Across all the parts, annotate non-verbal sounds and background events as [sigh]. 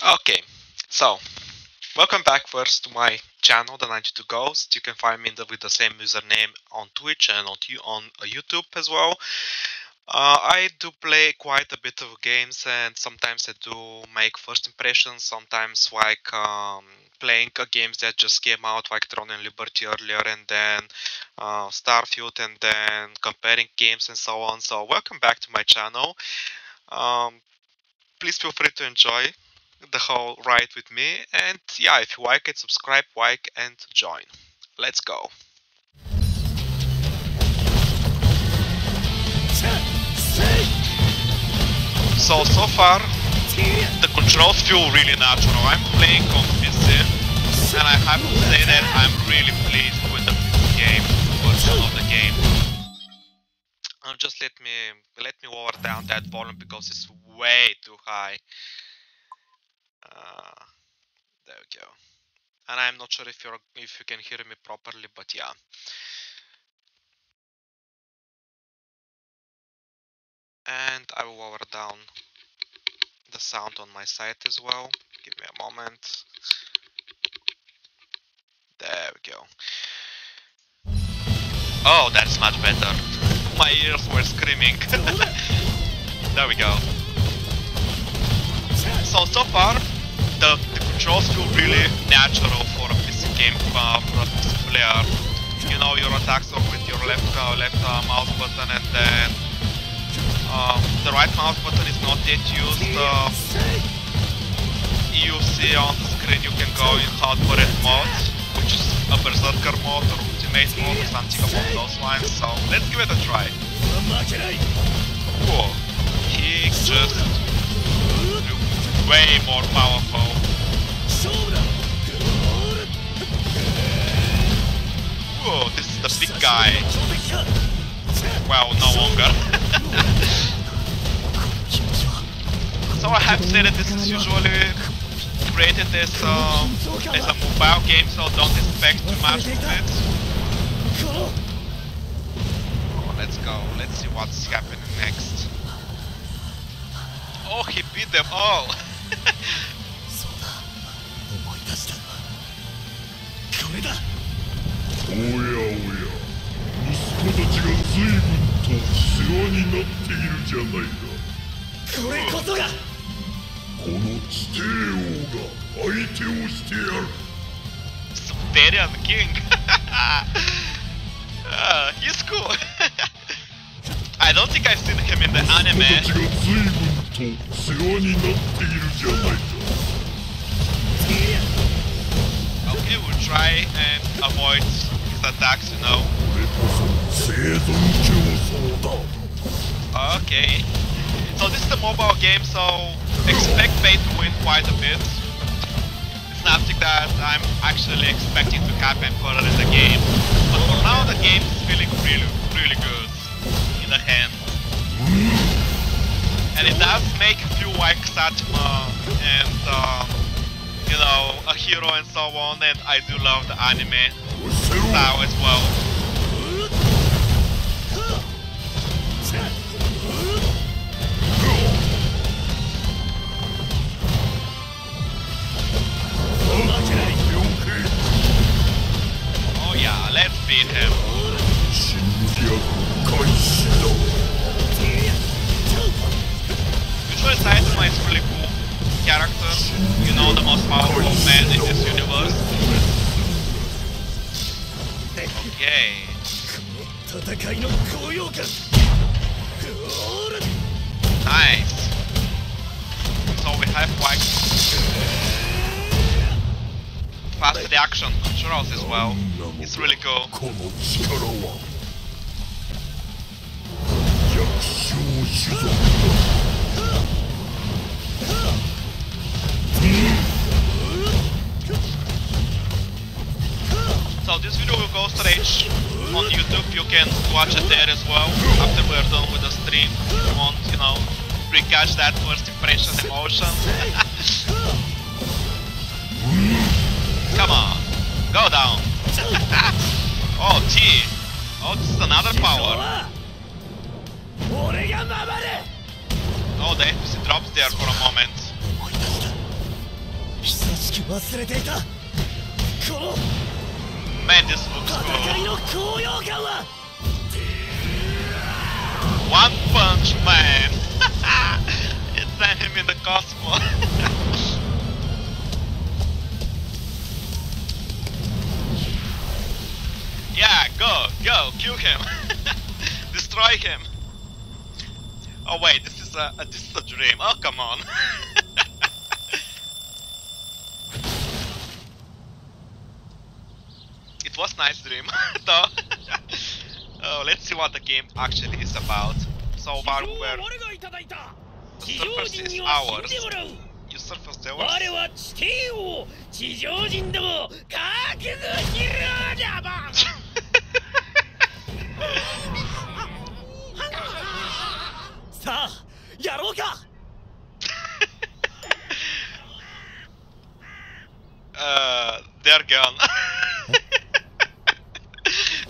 Okay, so welcome back first to my channel, the 92 Ghost. You can find me with the same username on Twitch and on, on uh, YouTube as well. Uh, I do play quite a bit of games and sometimes I do make first impressions, sometimes like um, playing games that just came out like Throne and Liberty earlier and then uh, Starfield and then comparing games and so on. So welcome back to my channel. Um, please feel free to enjoy the whole ride with me. And yeah if you like it subscribe like and join. Let's go. So so far the controls feel really natural. I'm playing on pc and i have to say that i'm really pleased with the game version of the game. Just let me let me lower down that volume because it's way too high uh, there we go. And I'm not sure if you're if you can hear me properly, but yeah. And I will lower down the sound on my side as well. Give me a moment. There we go. Oh, that's much better. [laughs] My ears were screaming. [laughs] there we go. So, so far, the, the controls feel really natural for a PC game, uh, for a PC player. You know your attacks are with your left uh, left uh, mouse button and then um, the right mouse button is not yet used. Uh, you see on the screen you can go in hardcore mode, which is a berserker mode or ultimate mode or something along those lines. So let's give it a try. Cool. He just way more powerful. Whoa, this is the big guy. Well, no longer. [laughs] so I have say that this is usually created as, um, as a mobile game, so don't expect too much of it. Oh, let's go, let's see what's happening next. Oh, he beat them all! [laughs] [laughs] そうだ。思い出した。これだ。おやおや。息子たちが随分と世話になっているじゃないか。これこそが。この地底王が相手をしてやる。そベリアムキング。[laughs] ああ、ユスコ。I don't think I've seen him in the anime. ちが随分と世話になっているじゃないか Okay, we'll try and avoid his attacks, you know. これこそ生存競争だ Okay. So this is a mobile game, so expect pay to win quite a bit. It's nothing that I'm actually expecting to happen further in the game. But for now the game is feeling really, really good in the hand. and it does make you like Saitama and um, you know a hero and so on. And I do love the anime style as well. Oh yeah, let's beat him. Saitama is really cool character, you know, the most powerful man in this universe. Okay. Nice. So we have quite fast reaction on Churros as well. It's really cool. So this video will go straight on YouTube, you can watch it there as well after we're done with the stream. You want, you know, recatch that first impression emotion. Come on, go down. oh, T. Oh, this is another power. Oh, the NPC drops there for a moment man, this looks cool. One Punch Man! [laughs] It sent him in the cosmos. [laughs] Yeah, go, go, kill him, [laughs] destroy him. Oh wait, this is a, a this is a dream. Oh come on. was nice dream, [laughs] though. [laughs] oh, let's see what the game actually is about. So far we. The surface is ours. You surface ours. [laughs] uh, they're gone.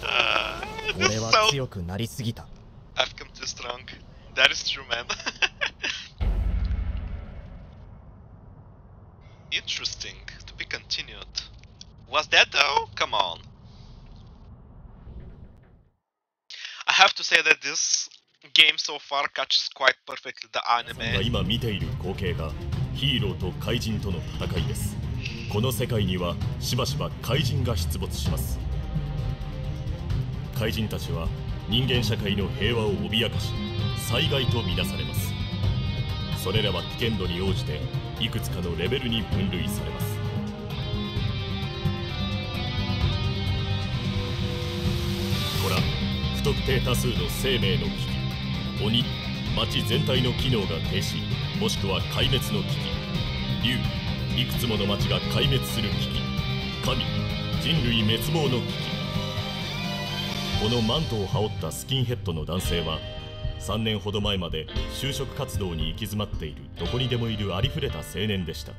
Uh, 俺は強くなりすぎた I've come too strong. That is true, man. Interesting. To be continued. Was that though? Come on. I have to say that this game so far catches quite perfectly the が anime. 今見ている光景がヒーローと怪人との戦いですこの世界にはしばしば怪人が出没します怪人たちは人間社会の平和を脅かし災害とみなされます。それらは危険度に応じていくつかのレベルに分類されます。これは不特定多数の生命の危機。鬼町全体の機能が停止もしくは壊滅の危機。竜いくつもの町が壊滅する危機。神人類滅亡の危機。このマントを羽織ったスキンヘッドの男性は3年ほど前まで就職活動に行き詰まっているどこにでもいるありふれた青年でした。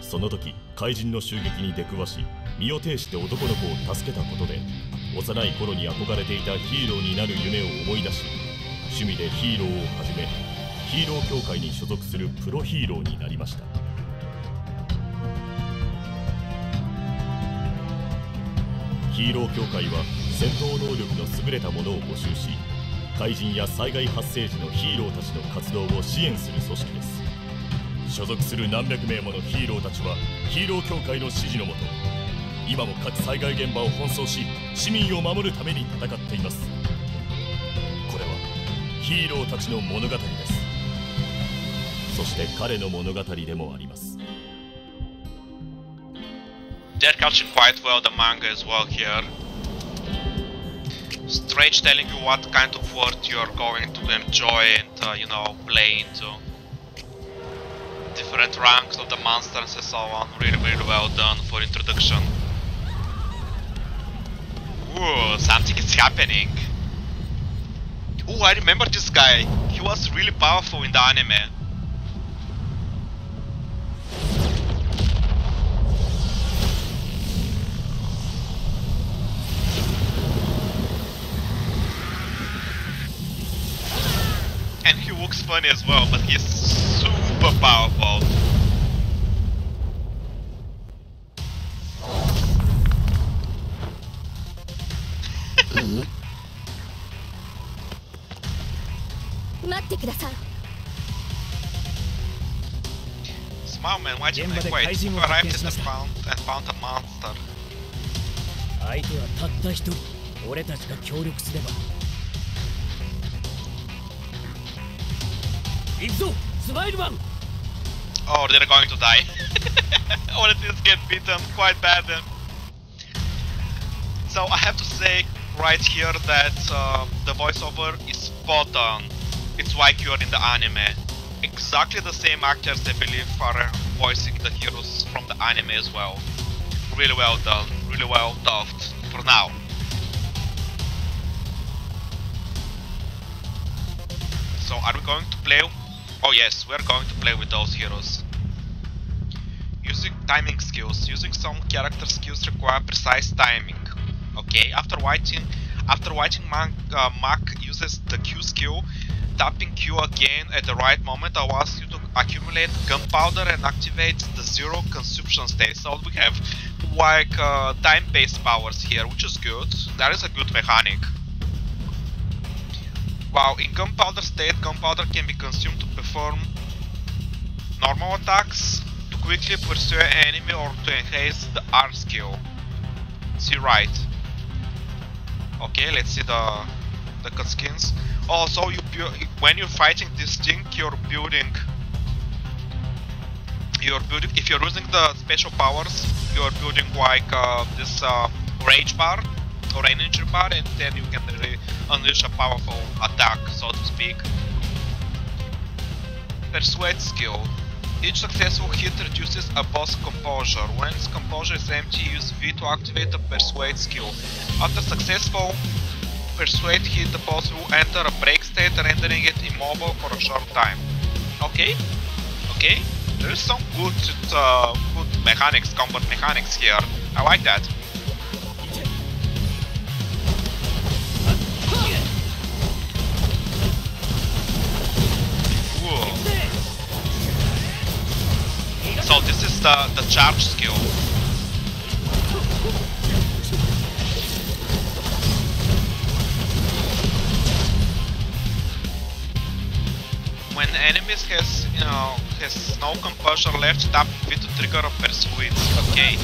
その時怪人の襲撃に出くわし身を挺して男の子を助けたことで幼い頃に憧れていたヒーローになる夢を思い出し趣味でヒーローを始めヒーロー協会に所属するプロヒーローになりました。ヒーロー協会は戦闘能力の優れた者を募集し怪人や災害発生時のヒーローたちの活動を支援する組織です。所属する何百名ものヒーローたちはヒーロー協会の指示のもと今も各災害現場を奔走し市民を守るために戦っています。これはヒーローたちの物語です。そして彼の物語でもあります。They're catching quite well the manga as well here. Strange telling you what kind of world you're going to enjoy and, uh, you know, play into. Different ranks of the monsters and so on. Really, really well done for introduction. Ooh, something is happening. Ooh, I remember this guy. He was really powerful in the anime. And he looks funny as well, but he's super powerful. [laughs] 待ってください Smile man, why did 現場 I で wait? 怪人 You を arrived 発見 at しま the した found and found a monster. 相手はたった一人俺たちが協力すれば Oh, they're going to die. [laughs] All it is get beaten quite bad. then. So I have to say right here that uh, the voiceover is spot on. It's like you're in the anime. Exactly the same actors, I believe, are voicing the heroes from the anime as well. Really well done, really well dubbed for now. So are we going to play? Oh yes, we're going to play with those heroes. Using timing skills. Using some character skills require precise timing. Okay, after watching after watching Mac, uh, uses the Q skill, tapping Q again at the right moment allows you to accumulate gunpowder and activate the zero consumption state. So we have like uh, time-based powers here, which is good. That is a good mechanic. Wow, in gunpowder state, gunpowder can be consumed to perform normal attacks, to quickly pursue an enemy or to enhance the R skill. See right. Okay, let's see the the cutscenes. Also, you when you're fighting this thing, you're building. You're building. If you're using the special powers, you're building like uh, this uh, rage bar or energy bar, and then you can unleash a powerful attack, so to speak. Persuade skill. Each successful hit reduces a boss composure. When composure is empty, use V to activate the persuade skill. After successful persuade hit, the boss will enter a break state, rendering it immobile for a short time. Okay, okay. There is some good, uh, good mechanics, combat mechanics here. I like that. the, the charge skill. When enemies has you know has no compulsion left, tap V to trigger a pursuit. Okay,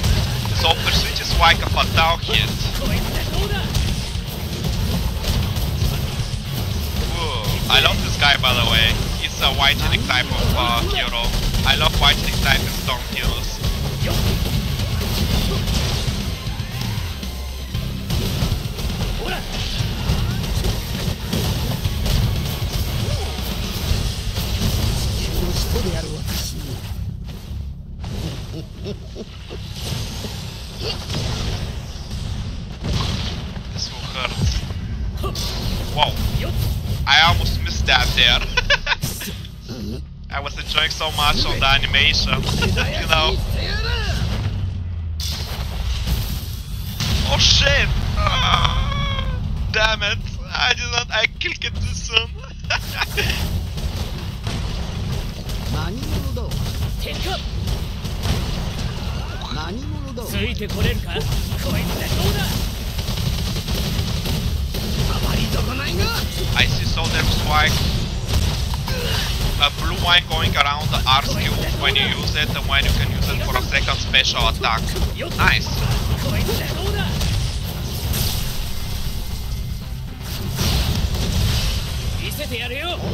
so pursuit is like a fatal hit. Ooh, I love this guy by the way. He's a white type of uh, hero. I love whitening type in Storm heroes. so much of the animation, you know. Oh shit! Ah, damn it! I did not. I killed it too soon. [laughs] 何者だ敵か何者だついてこれるかこいつでどうだあまりどこないが I see so there's like a blue one going around the R skill. When you use it, when you can use it for a second special attack. Nice!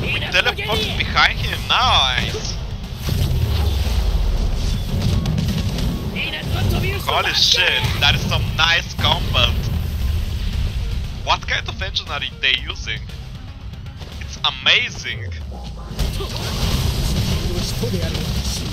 We teleported behind him, nice! Holy shit, that is some nice combat! What kind of engine are they using? It's amazing! ここでやるの死ぬ。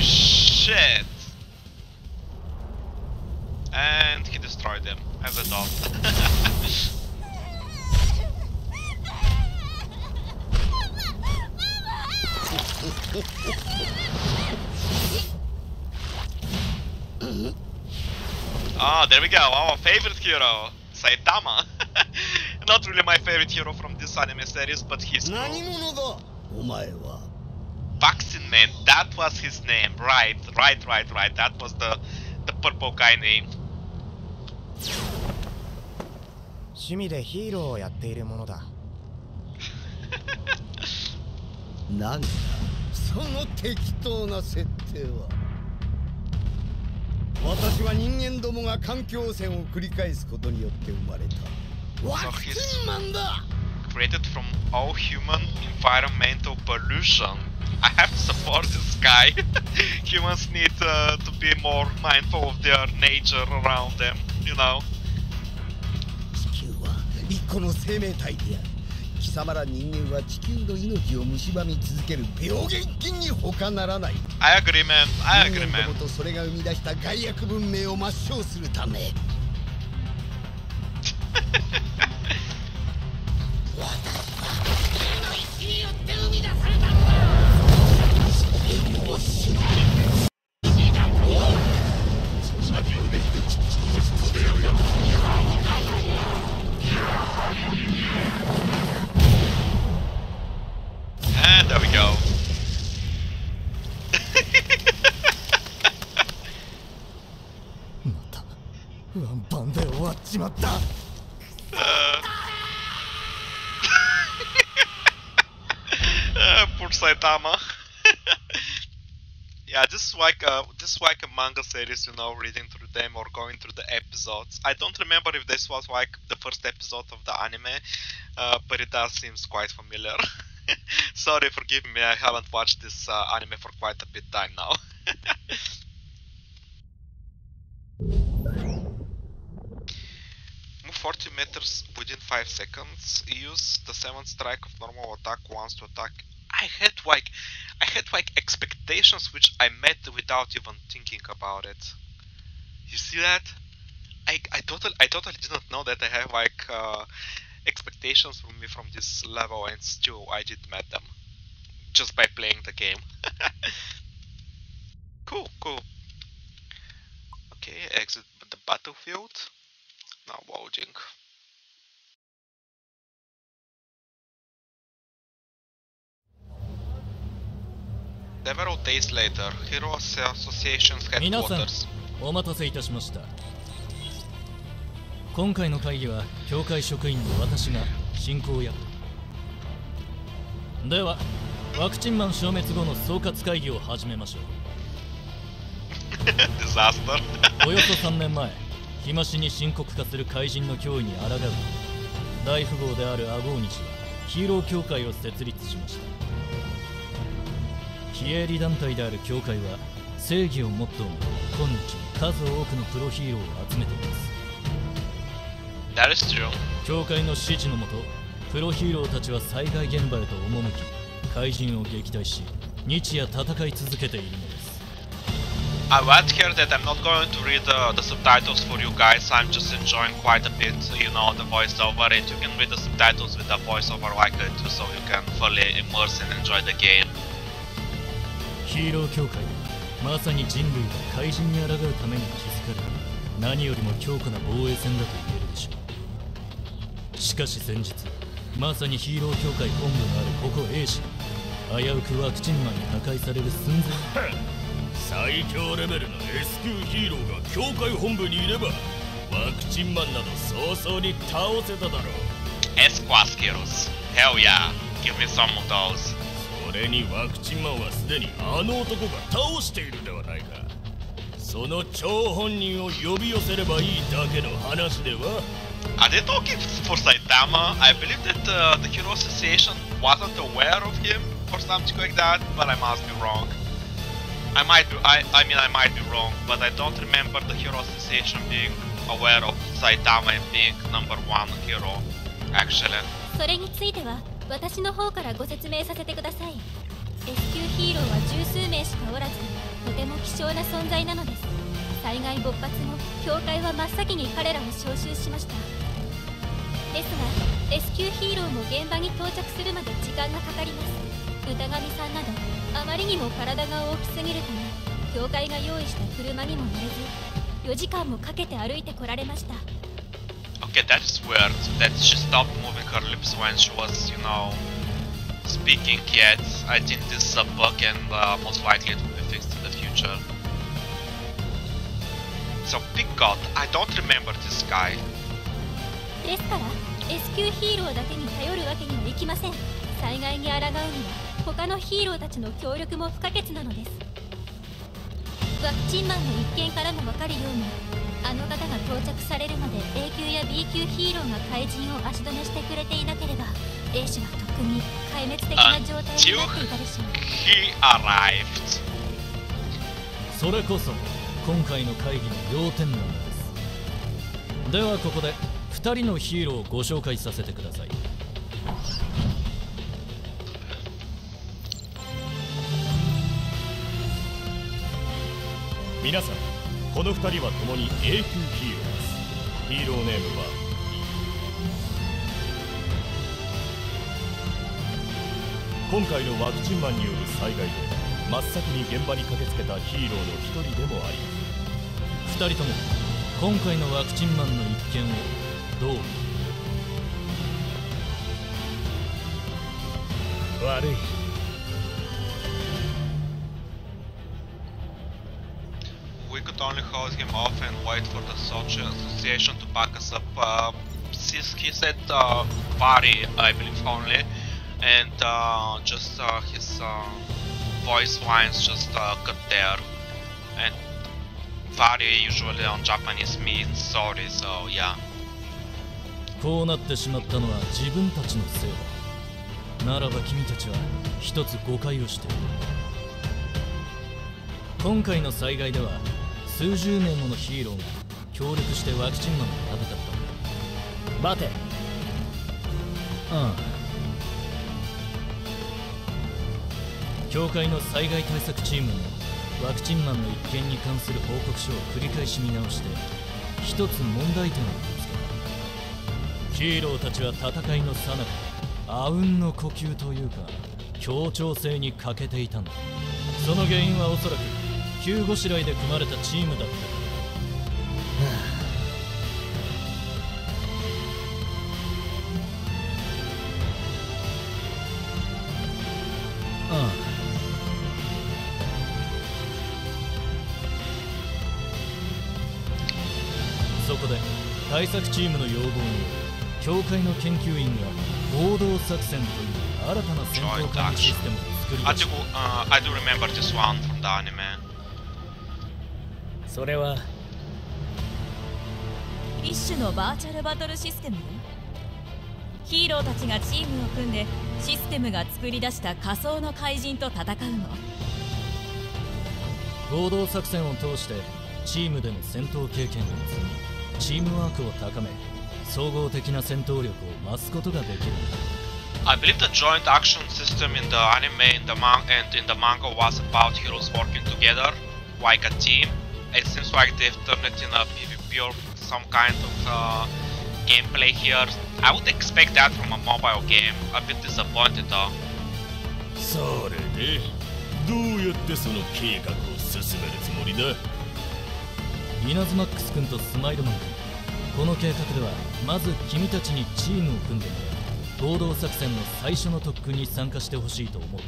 Shit! And he destroyed them, as a dog. [laughs] Ah, there we go, our favorite hero, Saitama. [laughs] Not really my favorite hero from this anime series, but he's cool. 何 者だお前は Vaccine Man, that was his name, right, right, right, right. That was the the purple guy name. 趣味でヒーローをやっているものだなんだその適当な設定は私は人間どもが環境汚染を繰り返すことによって生まれたワクチンマンだ [laughs] created from all human environmental pollution. I have to support this guy. Humans need uh, to be more mindful of their nature around them, you know. 地球は一個の生命体である貴様ら人間は地球の命を蝕み続ける病原菌に他ならない I agree, man. I 人 agree, 間 man. どもとそれが生み出した害悪文明を抹消するため「And there we go. またワンパンで終わっち まった Uh, poor Saitama. Yeah, this is like a this is like a manga series, you know, reading through them or going through the episodes. I don't remember if this was like the first episode of the anime, uh, but it does seems quite familiar. [laughs] Sorry, forgive me, I haven't watched this uh, anime for quite a bit time now. [laughs] Move 40 meters within 5 seconds. Use the 7th strike of normal attack once to attack. I had like I had like expectations which I met without even thinking about it. You see that? I, I totally I totally didn't know that I have like uh, expectations from me from this level and still I did met them just by playing the game. [laughs] cool, cool. Okay, exit the battlefield. Now loading. Several days later, Hero Association's 皆さん headquarters. お待たせいたしました。今回の会議は協会職員の私が進行役。ではワクチンマン消滅後の総括会議を始めましょ.う。[laughs] [laughs] およそ3年前日増しに深刻化する怪人の脅威に抗う。大富豪であるアゴーニ氏はヒーロー協会を設立しました非営利団体である協会は正義をモットーに今日数多くのプロヒーローを集めています.教会の指示のもとプロヒーローたちは災害現場へと赴き怪人を撃退し日夜戦い続けているのです I want here that I'm not going to read uh, the subtitles for you guys. I'm just enjoying quite a bit, you know, the voiceover, and you can read the subtitles with the voiceover like I do, so you can fully immerse and enjoy the game. ヒーロー協会はまさに人類が怪人に抗うために築かれ何よりも強固な防衛線だと言えるでしょうしかし先日まさにヒーロー協会本部のあるここ A 市が危うくワクチンマンに破壊される寸前最強レベルの S 級ヒーローが教会本部にいればワクチンマンなど早々に倒せただろう Esquas heroes. Hell yeah. Give me some of those. それにワクチンマンはすでにあの男が倒しているではないかその張本人を呼び寄せればいいだけの話では Are they talking for Saitama? I believe that uh, the Hero Association wasn't aware of him or something like that, but I must be wrong. I might be, I, I mean I might be wrong, but I don't remember the Hero Association being aware of Saitama and being number one hero, actually. それについては 私の方からご説明させてください。S 級ヒーローは十数名しかおらずとても希少な存在なのです。災害勃発後教会は真っ先に彼らを招集しました。ですが S 級ヒーローも現場に到着するまで時間がかかります。歌神さんなどあまりにも体が大きすぎるため教会が用意した車にも乗れず4時間もかけて歩いてこられました。Okay, that is weird that she stopped moving her lips when she was, you know, speaking yet. I think this is a bug and uh, most likely it will be fixed in the future. So, Pig God, I don't remember this guy. ですから、S 級ヒーローだけに頼るわけにはいきません。災害に抗うには、他のヒーローたちの協力も不可欠なのです。ワクチンマンの一件からもわかるように、あの方が到着されるまで A 級や B 級ヒーローが怪人を足止めしてくれていなければ兵士はとっくに壊滅的な状態になっていたでしょう He arrived. それこそ今回の会議の要点なのですではここで2人のヒーローをご紹介させてください皆さんこの2人は共に A 級ヒーローです。ヒーローネームは今回のワクチンマンによる災害で真っ先に現場に駆けつけたヒーローの一人でもあります2人とも今回のワクチンマンの一件をどう悪い。We could only hold him off and wait for the social association to back us up. Uh, since he said uh, Vari, I believe only, and uh, just uh, his uh, voice lines just uh, cut there. And Vari usually on Japanese means sorry, so yeah. こうなってしまったのは自分たちのせいだならば君たちは一つ誤解をしている今回の災害では 数十名ものヒーローが協力してワクチンマンと戦った。んだ待てああ協会の災害対策チームもワクチンマンの一件に関する報告書を繰り返し見直して一つ問題点を見つけた。ヒーローたちは戦いのさなかあうんの呼吸というか協調性に欠けていたんだ。その原因はおそらく急ごしらえで組まれたチームだったからああそこで対策チームの要望により協会の研究員が合同作戦という新た。な戦闘管理システムを作り I 出 do, し uh, I do remember this one from the anime. それは。一種のバーチャルバトルシステムね。ヒーローたちがチームを組んでシステムが作り出した仮想の怪人と戦うの。合同作戦を通してチームでの戦闘経験を積みチームワークを高め総合的な戦闘力を増すことができる。I believe the joint action system in the anime in the man- and in the manga was about heroes working together, like a team. It seems like they've turned it in a PvP or some kind of uh, gameplay here. I would expect that from a mobile game. A bit disappointed though. それでどうやってその計画を進めるつもりだイナズマックス君とスマイルマン君この計画ではまず君たちにチームを組んでもらい合同作戦の最初の特訓に参加してほしいと思ってい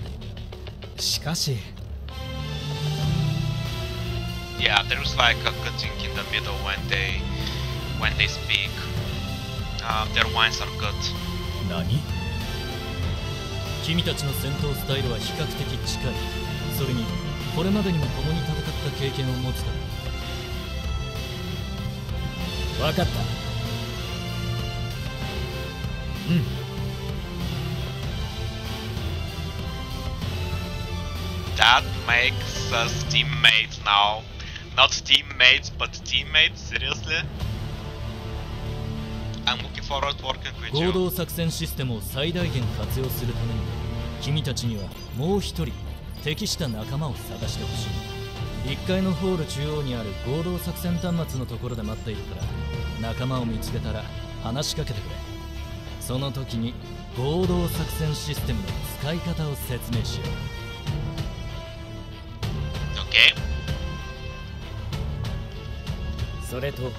るしかし Yeah, there's like a cutting in the middle when they when they speak. Uh, their lines are good. 何君たちの戦闘スタイルは比較的近いそれにこれまでにも共に戦った経験を持つから分かった That makes us teammates now. Not teammates, but teammates? Seriously? I'm looking forward to working with 合 you. 同作戦システムを最大限活用するために君たちにはもう一人適した仲間を探してほしい1階のホール中央にある合同作戦端末のところで待っているから仲間を見つけたら話しかけてくれその時に合同作戦システムの使い方を説明しよう Okay? それと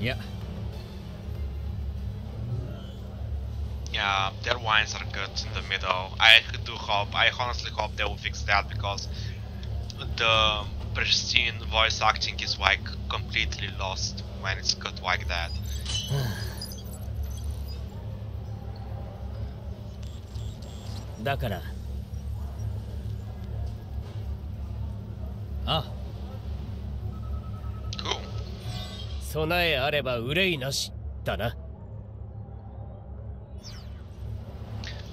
いや Yeah, their lines are good in the middle. I do hope, I honestly hope they will fix that because the pristine voice acting is like completely lost when it's cut like that. [sighs] だか 備えあれば憂いなしだな。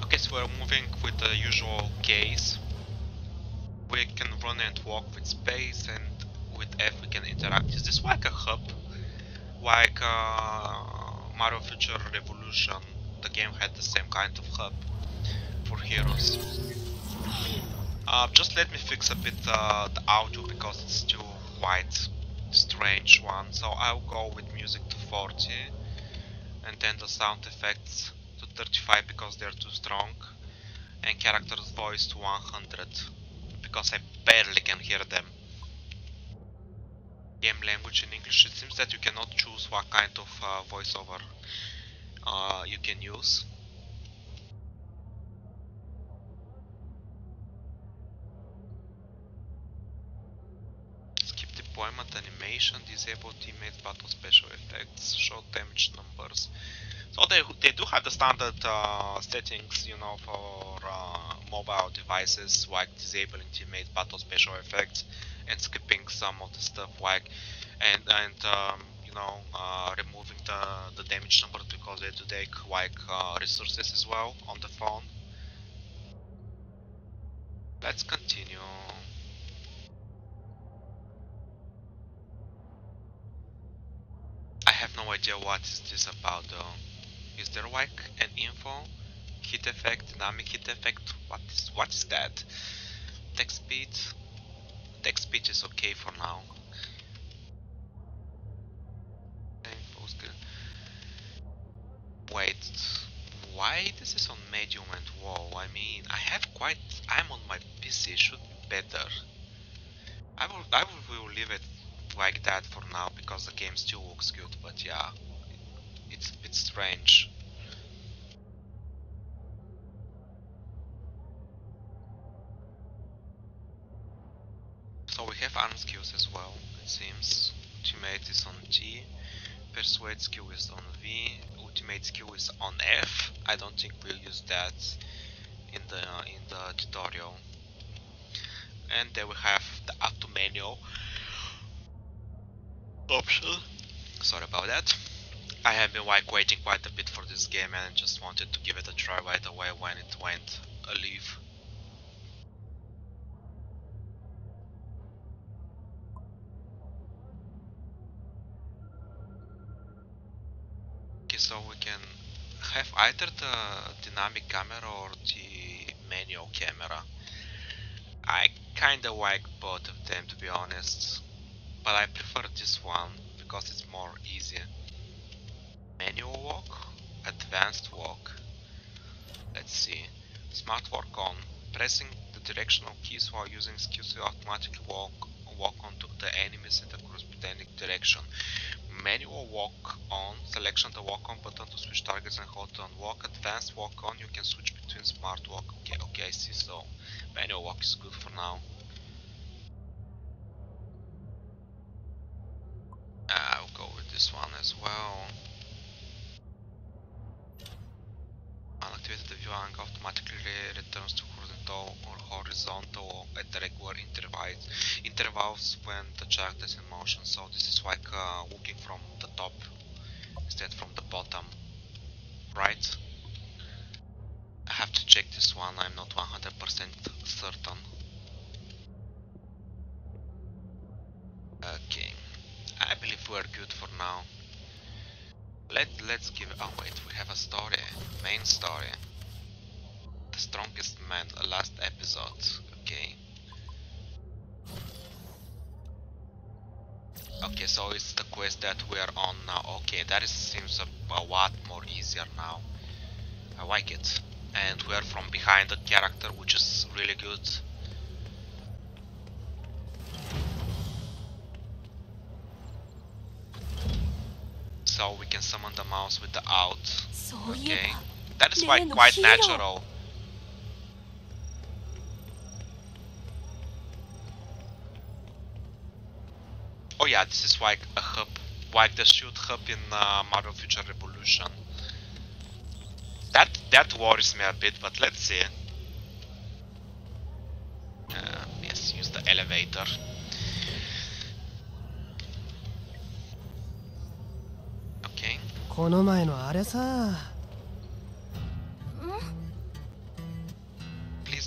Okay, guess we're moving with the usual gaze. We can run and walk with space and with F we can interact. Is this like a hub? Like uh, Marvel Future Revolution, the game had the same kind of hub for heroes. Uh, just let me fix a bit uh, the audio because it's too white strange one. So I'll go with music to 40 and then the sound effects to 35 because they're too strong and character's voice to 100 because I barely can hear them. Game language in English, it seems that you cannot choose what kind of uh, voiceover uh, you can use. Animation, disable teammates battle special effects, show damage numbers. So they they do have the standard uh, settings, you know, for uh, mobile devices, like disabling teammate battle special effects and skipping some of the stuff, like and and um, you know uh, removing the the damage number because they do take like uh, resources as well on the phone. Let's continue. No idea what is this about though. Is there like an info? Hit effect, dynamic hit effect? What is what is that? Text speed? Text speed is okay for now. Wait, why this is on medium and whoa? I mean, I have quite. I'm on my PC. Should be better. I will. I will leave it like that for now because the game still looks good. But yeah, it's a bit strange. So we have arm skills as well, it seems. Ultimate is on G, Persuade skill is on V, Ultimate skill is on F. I don't think we'll use that in the in the tutorial. And then we have the auto menu option. Sorry about that. I have been like waiting quite a bit for this game and just wanted to give it a try right away when it went a leave. Okay, so we can have either the dynamic camera or the manual camera. I kinda like both of them to be honest, but I prefer this one because it's more easy. Manual walk, advanced walk. Let's see. Smart walk on. Pressing the directional keys while using skills to automatically walk walk onto the enemies in the corresponding direction. Manual walk on. Selection the walk on button to switch targets and hold on walk. Advanced walk on. You can switch between smart walk. Okay, okay, I see. So manual walk is good for now. I'll go with this one as well. Unactivated view viewing automatically returns to horizontal or horizontal at the regular intervals intervals when the character is in motion. So this is like uh, looking from the top instead from the bottom, right? I have to check this one. I'm not 100% certain. Okay, I believe we're good for now. Let let's give. Oh wait, we have a story, main story. The strongest man, last episode. Okay. Okay, so it's the quest that we're on now. Okay, that is, seems a, a lot more easier now. I like it. And we're from behind the character, which is really good. so we can summon the mouse with the out. Okay. That is quite, quite natural. Oh yeah, this is like a hub, like the shield hub in uh, Marvel Future Revolution. That that worries me a bit, but let's see. Uh, yes, use the elevator. この前のあれさ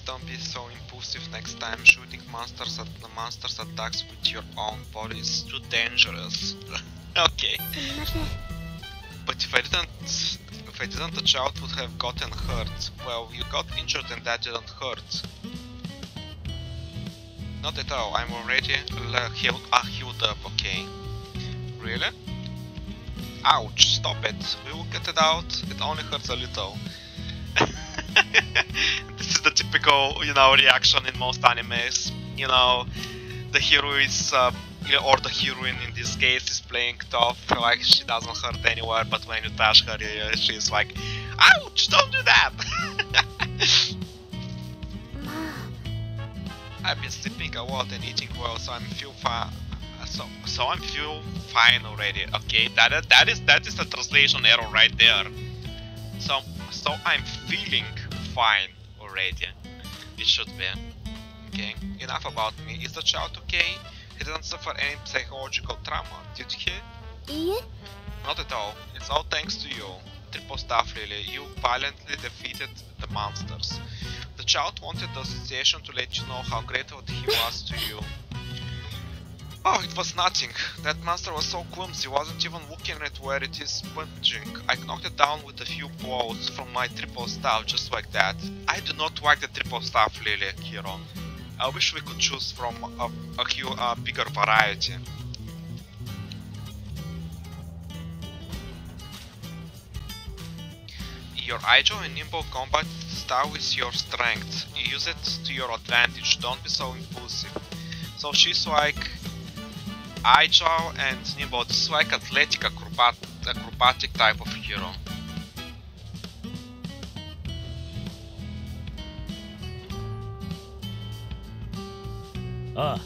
don't be so impulsive next time. Shooting monsters at the monsters attacks with your own body is too dangerous. [laughs] okay. すみません But if I didn't if I didn't the child would have gotten hurt. Well you got injured and that didn't hurt. Not at all, I'm already l- healed, uh, healed up, okay. Really? Ouch, stop it. We will get it out, it only hurts a little. [laughs] this is the typical, you know, reaction in most animes. You know, the hero is, uh, or the heroine in this case is playing tough, like she doesn't hurt anywhere, but when you touch her, she's like, ouch, don't do that! [laughs] I've been sleeping a lot and eating well, so I'm feel fine so so I'm feel fine already. Okay, that that is that is the translation error right there. So so I'm feeling fine already. It should be. Okay. Enough about me. Is the child okay? He doesn't suffer any psychological trauma, did he? Yeah. Not at all. It's all thanks to you. Triple Staff Lily. you violently defeated the monsters. The child wanted the association to let you know how grateful he was to you. [laughs] Oh, it was nothing. That monster was so clumsy, wasn't even looking at where it is punching. I knocked it down with a few blows from my triple staff, just like that. I do not like the triple staff, Lily, Hero. I wish we could choose from a, a, a uh, bigger variety. Your agile and nimble combat style is your strength. Use it to your advantage, don't be so impulsive. So she's like agile and nimble, this is like athletic acrobat acrobatic type of hero. Ah,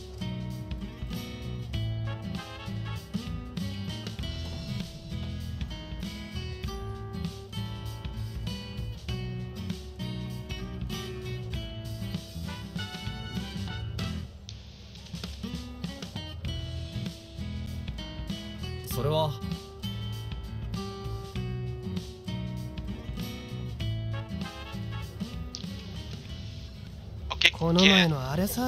さ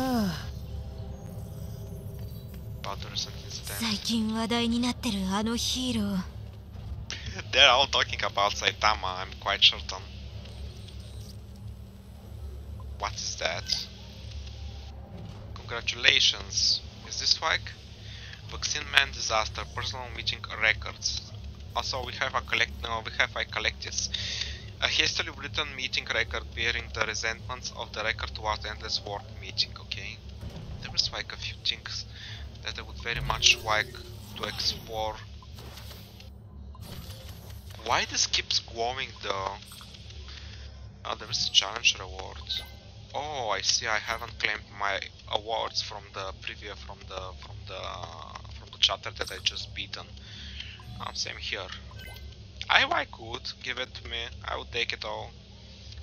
Bothers and 最 incident. 近話題になってるあのヒーロー [laughs] They're all talking about Saitama, I'm quite certain. What is that? Congratulations. Is this like Vaccine Man disaster, personal meeting records. Also we have a collect no, we have a collectis. a hastily written meeting record bearing the resentments of the record towards endless work meeting, okay? There is like a few things that I would very much like to explore why this keeps glowing though? Oh, there is a challenge reward. Oh, I see. I haven't claimed my awards from the preview from the from the from the chapter that I just beaten. Um, same here. I like good. Give it to me. I would take it all.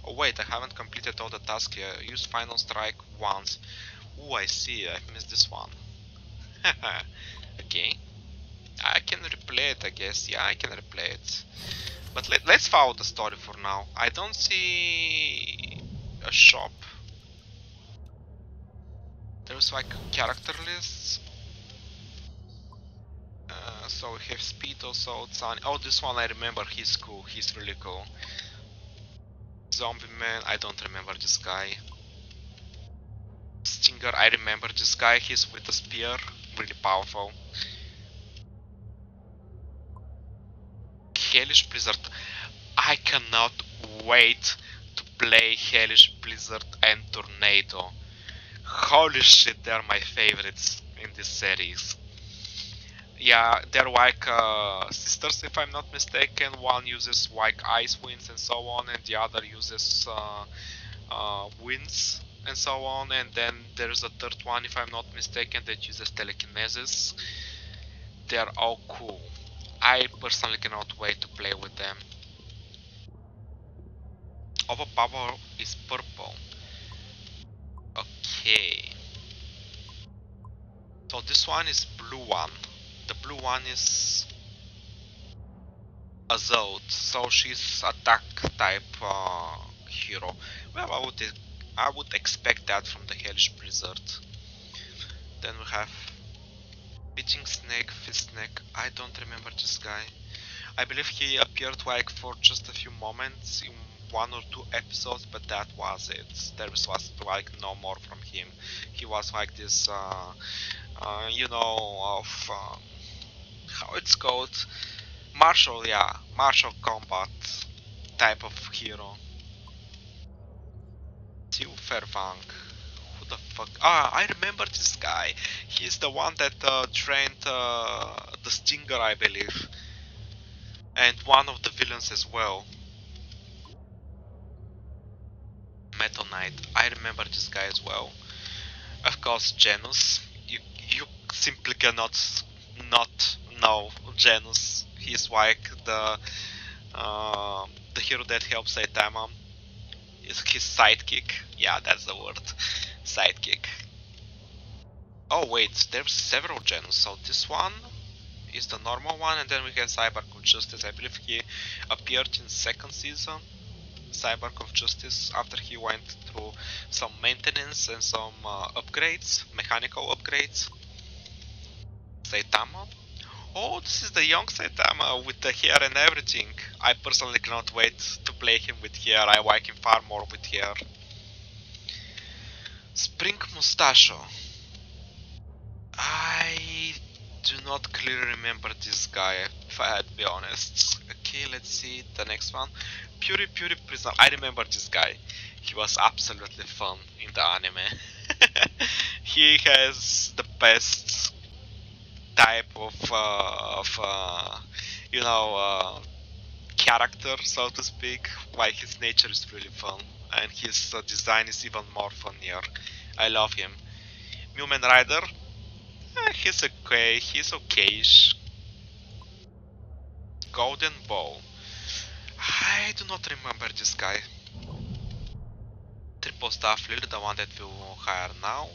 Oh wait, I haven't completed all the tasks here. Use final strike once. Oh, I see. I missed this one. [laughs] okay. I can replay it, I guess. Yeah, I can replay it. But let, let's follow the story for now. I don't see a shop. There's like character lists. Uh, so we have Speed also. Oh, this one I remember. He's cool. He's really cool. Zombie Man. I don't remember this guy. Stinger. I remember this guy. He's with a spear. Really powerful. Hellish Blizzard. I cannot wait to play Hellish Blizzard and Tornado. Holy shit, they're my favorites in this series. Yeah, they're like uh, sisters if I'm not mistaken. One uses like ice winds and so on, and the other uses uh, uh, winds and so on. And then there's a third one, if I'm not mistaken, that uses telekinesis. They're all cool. I personally cannot wait to play with them. Overpower is purple. Okay. So this one is blue one. The blue one is Azot. So she's attack type uh, hero. Well, I would I would expect that from the Hellish Blizzard. Then we have Beating Snake, Fist Snake. I don't remember this guy. I believe he appeared like for just a few moments in one or two episodes, but that was it. There was like no more from him. He was like this, uh, uh, you know, of uh, how it's called, martial, yeah, martial combat type of hero. Tiu Fairfang. Who the fuck? Ah, I remember this guy. He's the one that uh, trained uh, the Stinger, I believe and one of the villains as well. Metal Knight, I remember this guy as well. Of course, Genos You you simply cannot not know Genos. He's like the uh, the hero that helps Saitama. Is his sidekick? Yeah, that's the word. Sidekick. Oh wait, there's several Genos. So this one is the normal one, and then we have Cyborg of Justice. I believe he appeared in second season, Cyborg of Justice, after he went through some maintenance and some uh, upgrades, mechanical upgrades. Saitama. Oh, this is the young Saitama uh, with the hair and everything. I personally cannot wait to play him with hair. I like him far more with hair. Spring Mustachio. I do not clearly remember this guy, if I had to be honest. Okay, let's see the next one. Puri Puri Prison. I remember this guy. He was absolutely fun in the anime. [laughs] he has the best type of, uh, of uh, you know, uh, character, so to speak. Why his nature is really fun, and his uh, design is even more funnier. I love him. Mumen Rider, Eh, he's okay, he's okayish. Golden Ball, I do not remember this guy. Triple Staff Lily, the one that we will hire now.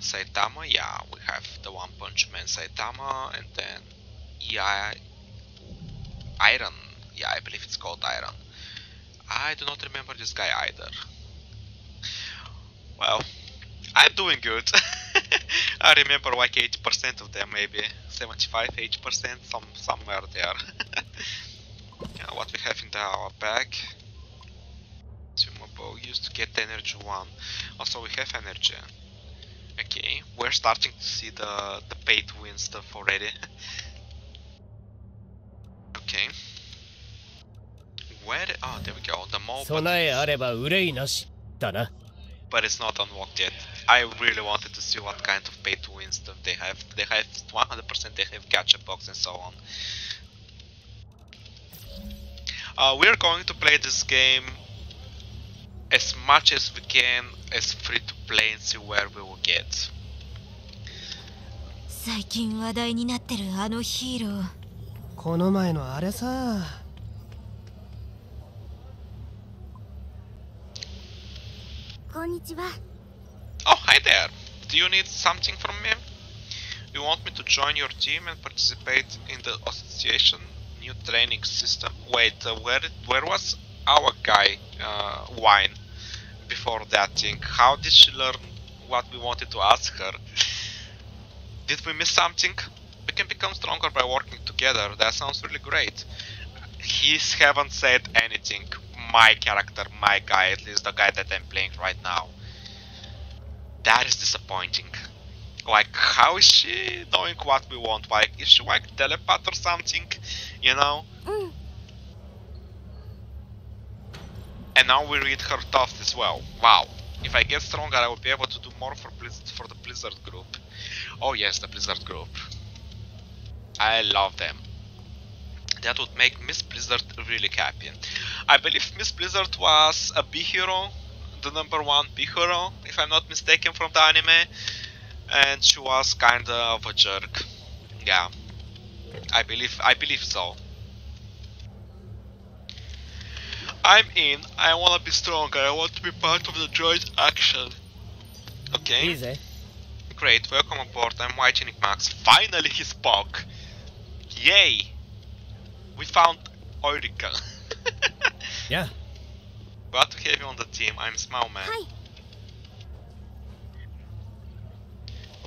Saitama, yeah, we have the One Punch Man Saitama, and then yeah, Iron, yeah, I believe it's called Iron. I do not remember this guy either. Well, I'm doing good. [laughs] I remember like 80% of them, maybe 75, 80%, some somewhere there. [laughs] yeah, what we have in our bag. Consumable used to get energy one. Also, we have energy. Okay, we're starting to see the the pay to win stuff already. [laughs] okay. Where? Oh, there we go. The mall. But it's not unlocked yet. I really wanted to see what kind of pay to win stuff they have. They have 100% they have gacha box and so on. Uh, we're going to play this game as much as we can as free to play and see where we will get. 最近話題になってるあのヒーローこの前のあれさこんにちは Oh, hi there. Do you need something from me? You want me to join your team and participate in the association new training system? Wait, uh, where where was our guy, uh, Wine, Before that thing? How did she learn what we wanted to ask her? Did we miss something? We can become stronger by working together. That sounds really great. He haven't said anything. My character, my guy, at least the guy that I'm playing right now. That is disappointing. Like, how is she knowing what we want? Like, is she like telepath or something? You know? Mm. And now we read her thoughts as well. Wow. If I get stronger, I will be able to do more for Blizzard, for the Blizzard group. Oh yes, the Blizzard group. I love them. That would make Miss Blizzard really happy. I believe Miss Blizzard was a B hero the number one B hero, if I'm not mistaken, from the anime, and she was kinda of a jerk. Yeah, I believe I believe so. I'm in. I want to be stronger. I want to be part of the droid action. Okay. Easy. Great. Welcome aboard. I'm Lightning Max. Finally, he spoke. Yay! We found Eureka. [laughs] yeah. Glad to have you on the team. I'm Smallman. Hi.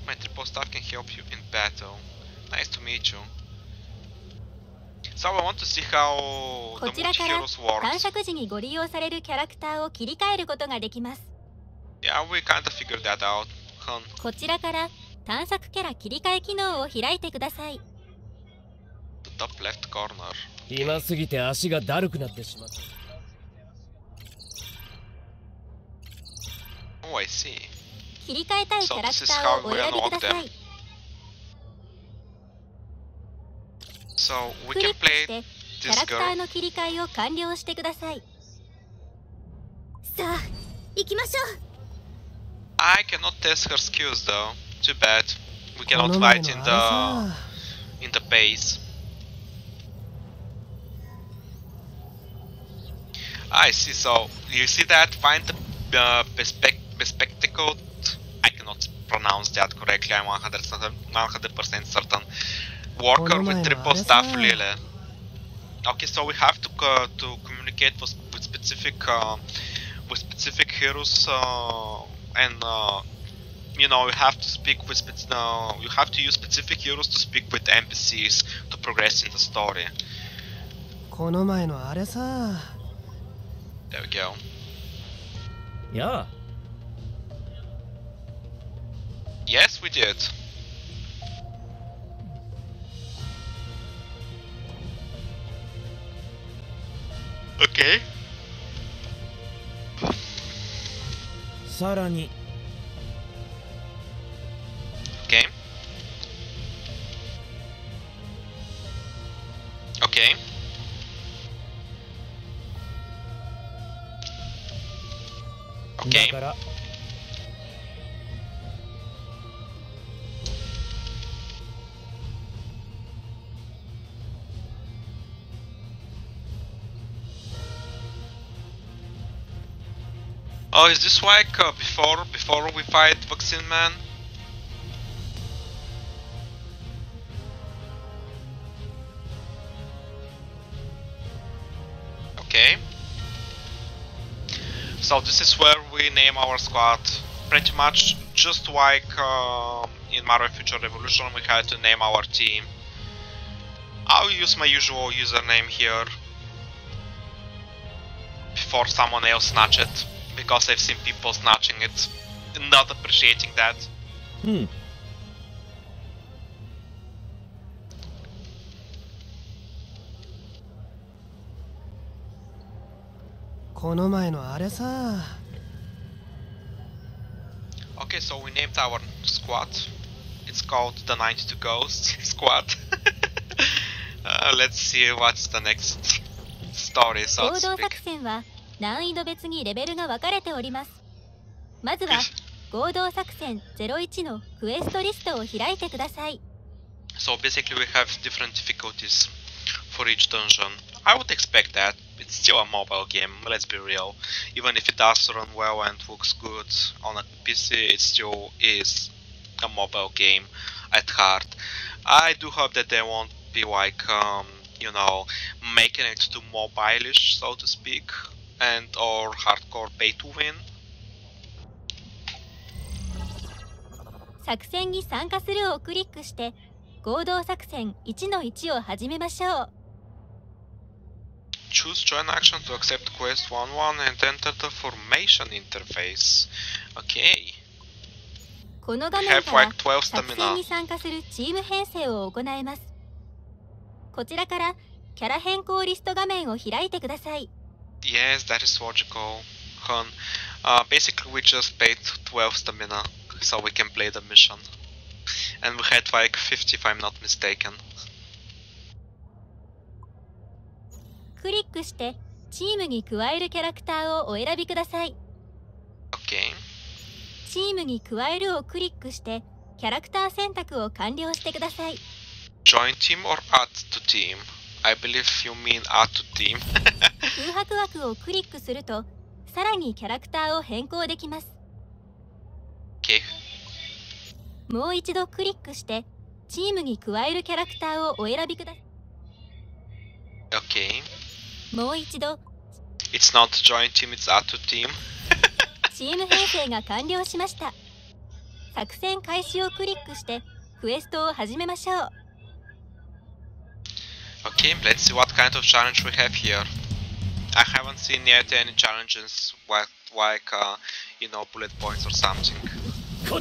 My triple staff can help you in battle. Nice to meet you. So I want to see how こ the ちらから探.索時にご利用されるキャラクターを切り替えることができます Yeah, we kinda figured that out. こちらから探索キャラ切り替え機能を開いてください The top left corner. 暇すぎて足がだるくなってしまった Oh, I see. 切り替えたいキャラクターをお選びください So we クリ can ックし play てキャ this ラクター girl. の切り替えを完了してくださいさあ行きましょう I cannot test her skills though. Too bad. We こ cannot の前 fight の in あ the in the base. I see. So you see that? Find the uh, bespec- bespectacled. I cannot pronounce that correctly. I'm 100 100% certain. worker with triple staff Lele. Okay, so we have to uh, to communicate with, with specific uh, with specific heroes uh, and uh, you know you have to speak with uh, you have to use specific heroes to speak with NPCs to progress in the story. There we go. Yeah. Yes, we did. Okay. さらに Okay. Okay. Okay. だから Oh, is this like uh, before before we fight Vaccine Man? Okay. So this is where we name our squad. Pretty much just like um in Marvel Future Revolution, we had to name our team. I'll use my usual username here before someone else snatch it because I've seen people snatching it, not appreciating that. Hmm. Okay, so we named our squad. It's called the 92 Ghosts [laughs] Squad. [laughs] uh, let's see what's the next story, so to speak. 作戦は難易度別にレベルが分かれておりますまずは合同作戦01のクエストリストを開いてください So basically, we have different difficulties for each dungeon. I would expect that. It's still a mobile game, let's be real. Even if it does run well and looks good on a PC, it still is a mobile game at heart. I do hope that they won't be like, um, you know, making it too mobilish, so to speak, and or hardcore pay to win. 作戦に参加するをクリックして合同作戦1の1を始めましょう Choose join action to accept quest 1-1 and enter the formation interface. Okay. この画 We 面 have から like 12作戦 stamina. に参加するチーム編成を行えますこちらからキャラ変更リスト画面を開いてください Yes, that is logical. Hun. Uh, basically, we just paid 12 stamina so we can play the mission. And we had like 50 if I'm not mistaken. クリックしてチームに加えるキャラクターをお選びください Okay. チームに加えるをクリックしてキャラクター選択を完了してください Join team or add to team? I believe you mean to team. [laughs] 空白枠をクリックするとさらにキャラクターを変更できます okay. もう一度クリックしてチームに加えるキャラクターをお選びくださ.いもう一度 It's not join team, it's to team. [laughs] チーム編成が完了しました作戦開始をクリックしてクエストを始めましょう Okay, let's see what kind of challenge we have here. I haven't seen yet any challenges like, like uh, you know, bullet points or something. こ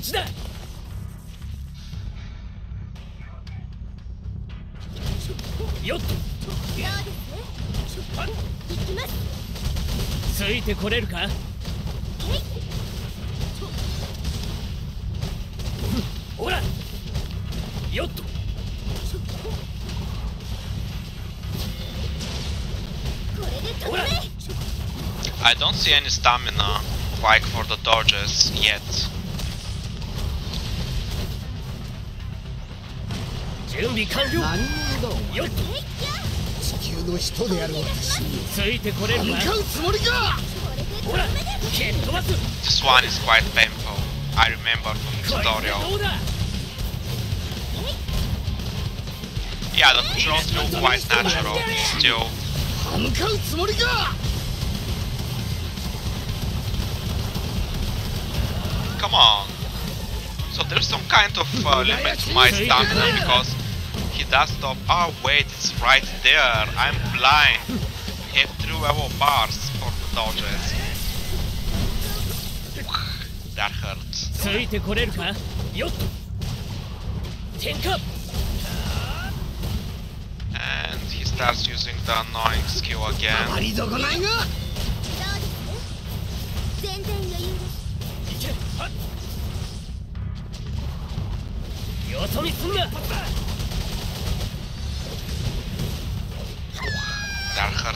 I don't see any stamina, like for the dodges, yet. This one is quite painful, I remember from tutorial. Yeah, the controls feel quite natural, still. 向かうつもりか come on. So there's some kind of uh, limit to my stamina because he does stop. Oh wait, it's right there. I'm blind. He have three level bars for the dodges. That hurts. ついてこれるかよっと転下 starts using the annoying skill again.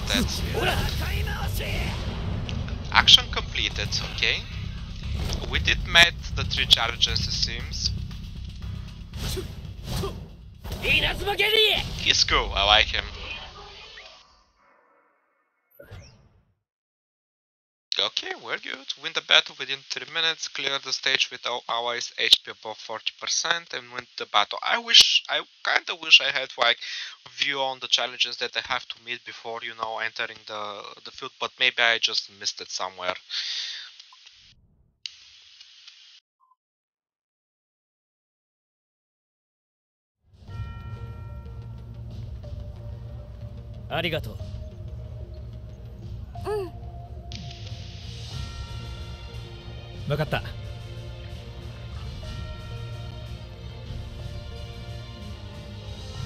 They're. Action completed, okay. We did met the three challenges it seems. He's cool, I like him. Okay, we're good. Win the battle within 3 minutes, clear the stage with all allies HP above 40% and win the battle. I wish, I kinda wish I had like view on the challenges that I have to meet before, you know, entering the, the field, but maybe I just missed it somewhere. あり分かった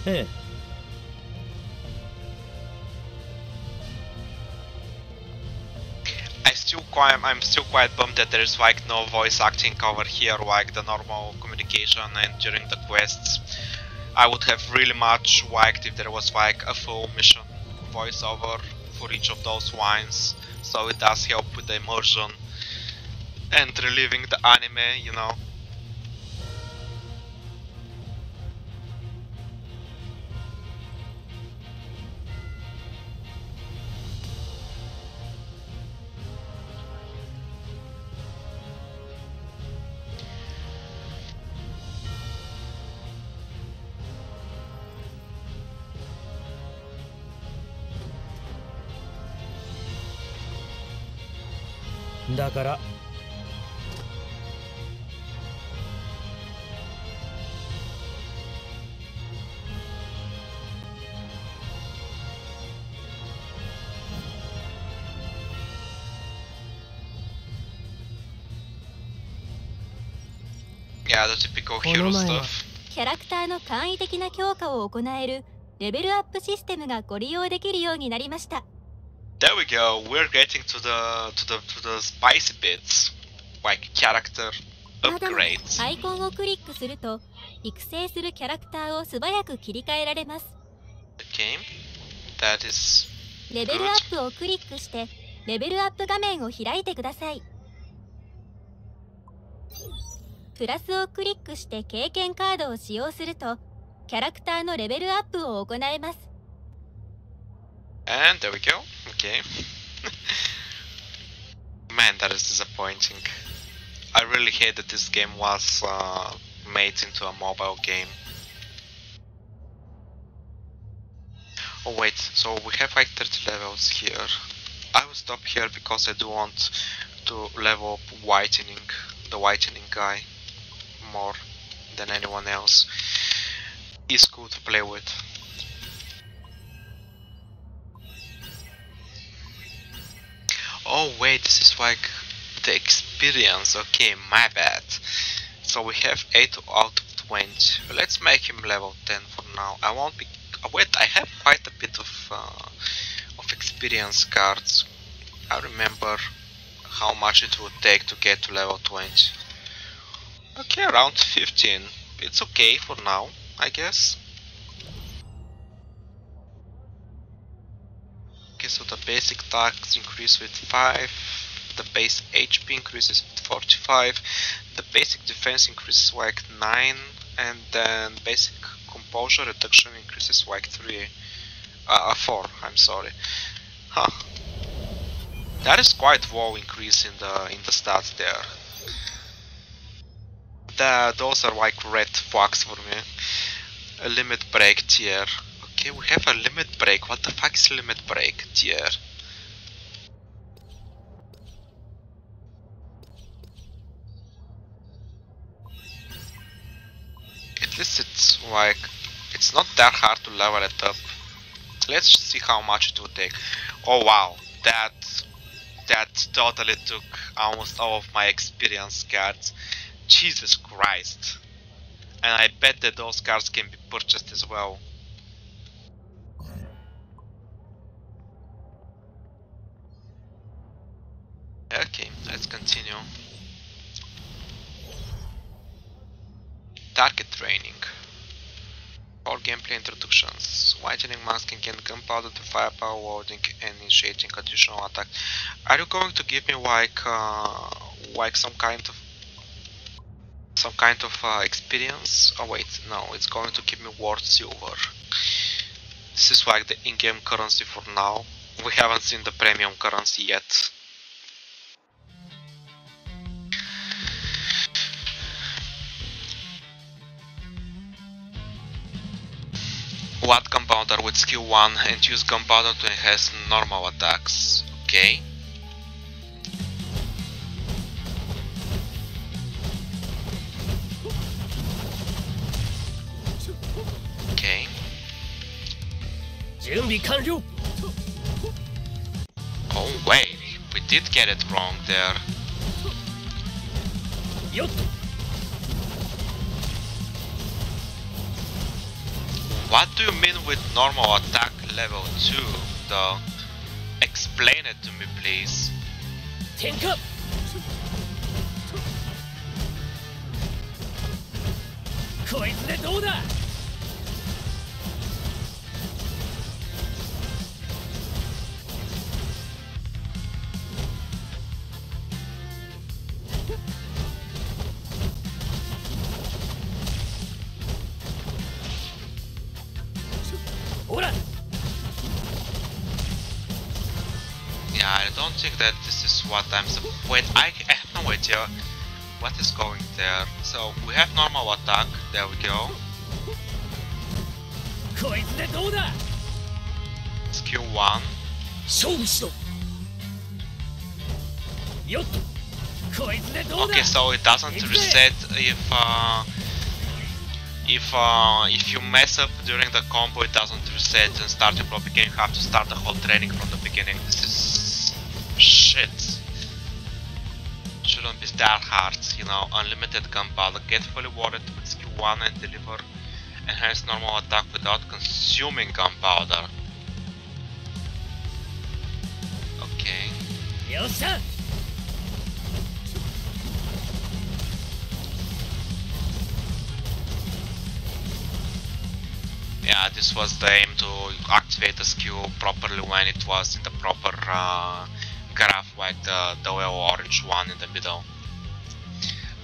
ええ I still quite, I'm still quite bummed that there's like no voice acting over here like the normal communication and during the quests. I would have really much liked if there was like a full mission voiceover for each of those lines, so it does help with the immersion and reliving the anime, you know. .だから「 Yeah. キャラクターの簡易的な強化を行えるレベルアップシステムがご利用できるようになりました There we go. We're getting to the to the to the spicy bits, like character upgrades. アイコンをクリックすると育成するキャラクターを素早く切り替えられます Okay, that is レベルアップをクリックしてレベルアップ画面を開いてくださいプラスをクリックして経験カードを使用するとキャラクターのレベルアップを行えます And there we go. Okay. [laughs] Man, that is disappointing. I really hate that this game was uh, made into a mobile game. Oh wait, so we have like 30 levels here. I will stop here because I do want to level up Lightning, the Lightning guy more than anyone else is cool to play with. Oh wait, this is like the experience. Okay, my bad. So we have 8 out of 20. Let's make him level 10 for now. I won't be... Wait, I have quite a bit of, uh, of experience cards. I remember how much it would take to get to level 20. Okay, around 15. It's okay for now, I guess. Okay, so the basic tax increase with 5, the base HP increases with 45, the basic defense increases like 9, and then basic composure reduction increases like 3, uh, 4, I'm sorry. Huh. That is quite low increase in the in the stats there. The, those are like red flags for me. A limit break tier. Okay, we have a limit break. What the fuck is limit break tier? At least it's like it's not that hard to level it up. Let's see how much it would take. Oh wow, that that totally took almost all of my experience cards. Jesus Christ. And I bet that those cards can be purchased as well. Okay, let's continue. Target training. All gameplay introductions. Lightning, masking, and gunpowder to firepower loading and initiating additional attack. Are you going to give me like uh, like some kind of some kind of uh, experience? Oh wait, no, it's going to give me ward silver. This is like the in-game currency for now. [laughs] We haven't seen the premium currency yet. What Gunpowder with skill 1 and use Gunpowder to enhance normal attacks. Okay. 準備完了 Oh wait, we did get it wrong there. よっと What do you mean with normal attack level 2 though? Explain it to me please. 点火こい what I'm Wait, I, I have no idea what is going there. So, we have normal attack, there we go. Skill 1. Okay, so it doesn't reset if uh, if uh, if you mess up during the combo, it doesn't reset and start your proper game. You have to start the whole training from the beginning. This is shit on these dark hearts, you know, unlimited gunpowder, get fully warded with skill 1 and deliver enhanced normal attack without consuming gunpowder. Okay. Yeah, this was the aim to activate the skill properly when it was in the proper uh, cut off like the, the orange one in the middle.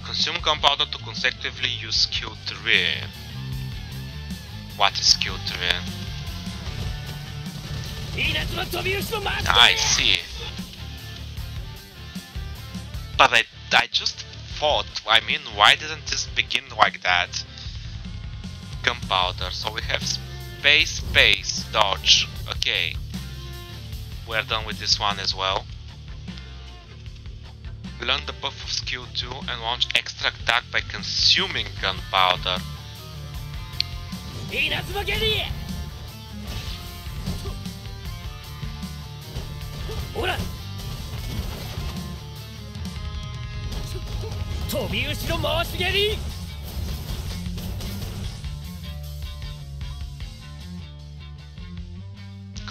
Consume gunpowder to consecutively use skill 3. What is skill 3? I see. But I, I just thought, I mean, why didn't this begin like that? Gunpowder, so we have space, space, dodge, okay. We're done with this one as well learn the buff of skill 2 and launch extract dark by consuming gunpowder.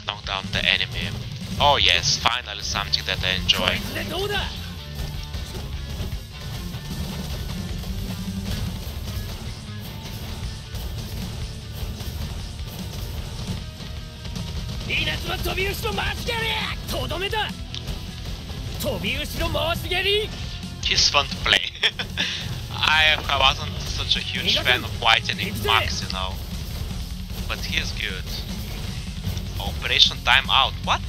Knock down the enemy. Oh yes, finally something that I enjoy. 稲妻飛び牛の回し蹴りとどめだ飛び牛の回し蹴り He's fun to play. [laughs] I, I wasn't such a huge fan of Lightning Max, you know. But he is good. Operation timeout. What?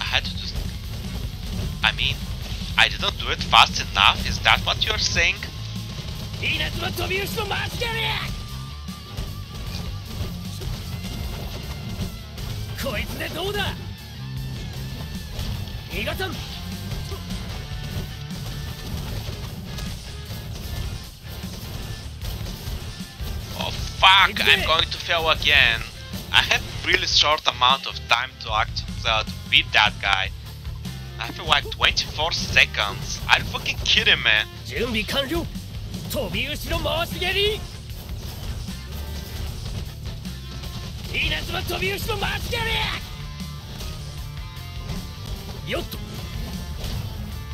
I had to do... I mean, I didn't do it fast enough. Is that what you're saying? こいつでどうだ伊賀さん Oh fuck! I'm going to fail again. I have really short amount of time to act uh, to beat that guy. I feel like 24 seconds. Are you fucking kidding me? 稲妻飛び後ろ回し蹴りよっと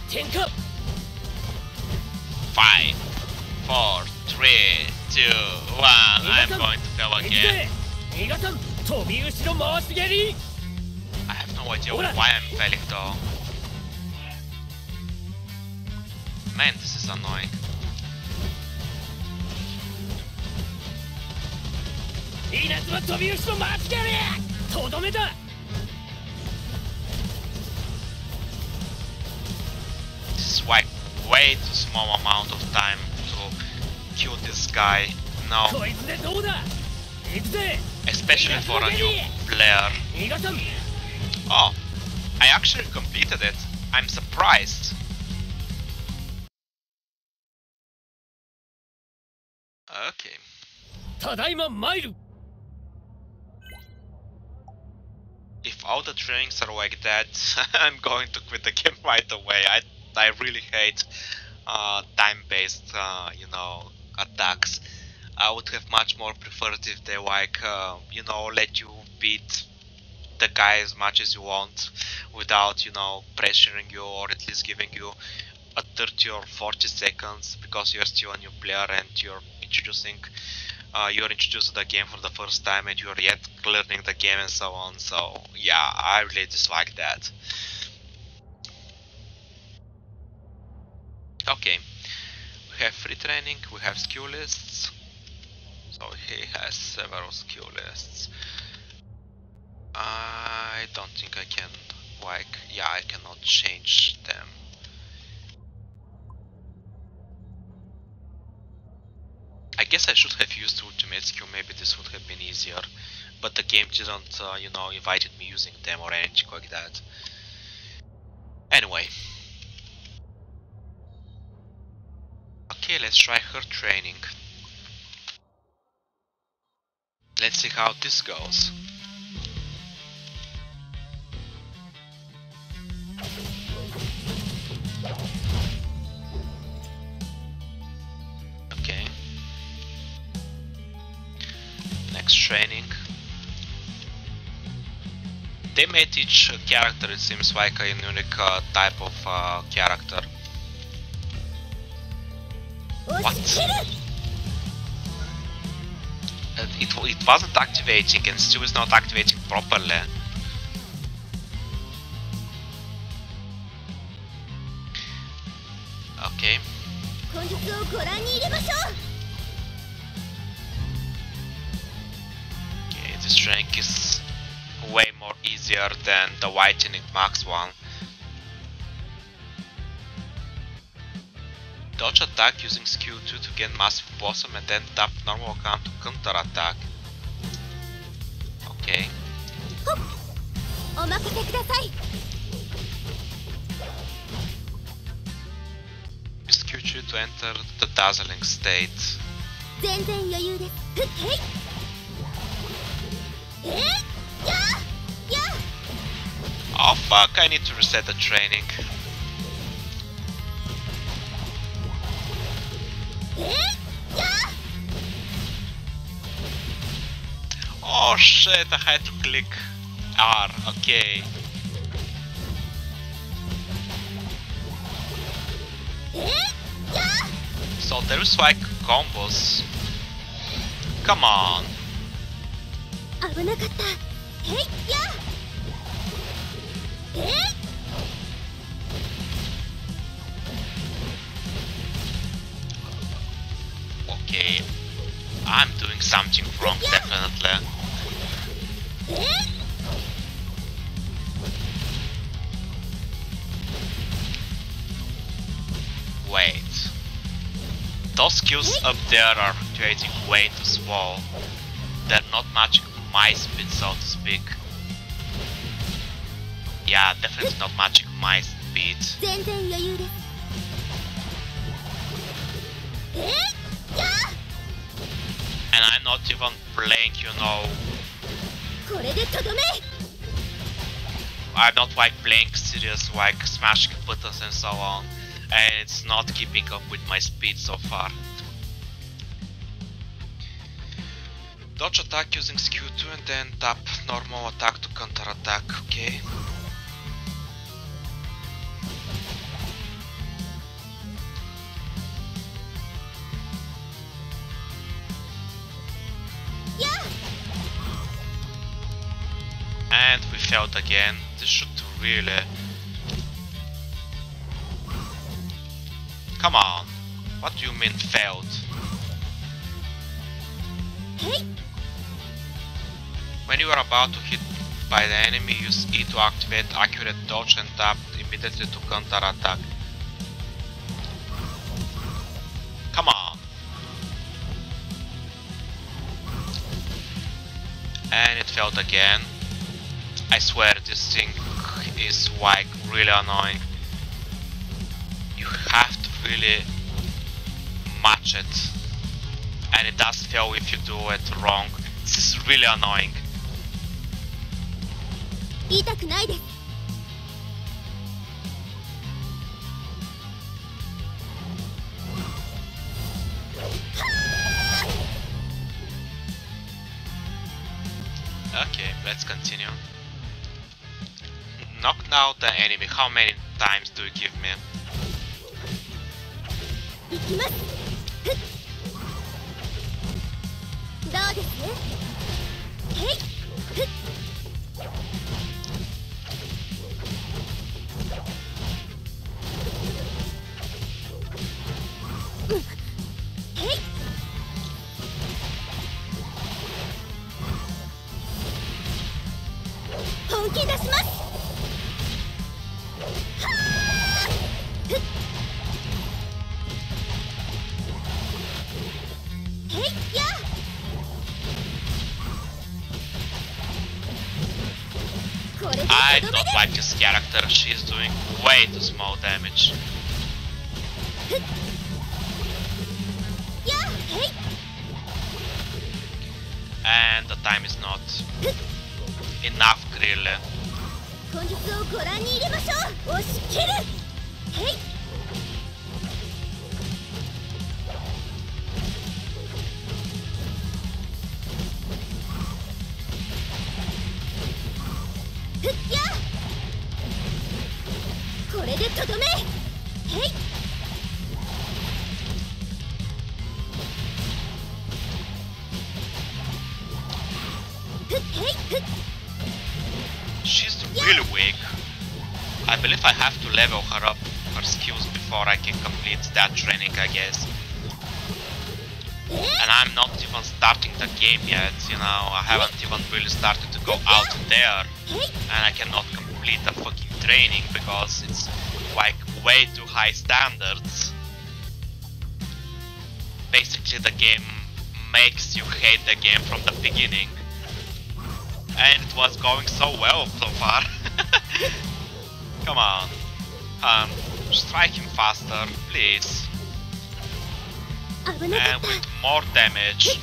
点火 Five, four, three, two, one. I'm going to fail 行く again. ぜ伊賀さん飛び後ろ回し蹴り I have no idea why I'm failing though. Man, this is annoying. 稲妻飛び後ろ回し蹴りとどめだ This is like way too small amount of time to kill this guy. No, こいつでどうだ行くぜ especially for a new player. 伊賀さん Oh, I actually completed it. I'm surprised. Okay. ただいま参る If all the trainings are like that, [laughs] I'm going to quit the game right away. I I really hate uh, time-based, uh, you know, attacks. I would have much more preferred if they like, uh, you know, let you beat the guy as much as you want without, you know, pressuring you or at least giving you a 30 or 40 seconds because you're still a new player and you're introducing uh, you're introduced to the game for the first time and you're yet learning the game and so on. So yeah, I really dislike that. Okay, we have free training, we have skill lists. So he has several skill lists. I don't think I can, like, yeah, I cannot change them. I guess I should have used ultimate skill, maybe this would have been easier. But the game didn't, uh, you know, invited me using them or anything like that. Anyway. Okay, let's try her training. Let's see how this goes. Training. They made each character, it seems like a unique uh, type of uh, character. What? It, it wasn't activating and still is not activating properly. Okay. This is way more easier than the Lightning max one. Dodge attack using skill 2 to gain massive blossom and then tap normal account to counter attack. Okay. Use Skill 2 to enter the dazzling state. Oh fuck, I need to reset the training. Oh shit, I had to click R, okay. So there is like combos. Come on. 危なかったへいやえっ Okay. I'm doing something wrong, definitely. えっ Wait. Those skills up there are fluctuating way too small. They're not matching my speed, so to speak. Yeah, definitely not magic My speed. And I'm not even playing, you know. I'm not like playing serious, like smashing buttons and so on. And it's not keeping up with my speed so far. Dodge attack using Q2 and then tap normal attack to counter attack, okay? And we failed again. This should really... Come on. What do you mean failed? へい When you are about to hit by the enemy, use E to activate accurate dodge and tap immediately to counter attack. Come on. And it failed again. I swear this thing is like really annoying. You have to really match it. And it does fail if you do it wrong. This is really annoying. 痛くないです Okay, let's continue. Knock out the enemy. How many times do you give me? like this character, she's doing way too small damage. And the time is not enough really. Because it's like way too high standards. Basically the game makes you hate the game from the beginning. And it was going so well so far. [laughs] Come on. Um, strike him faster, please. and with more damage.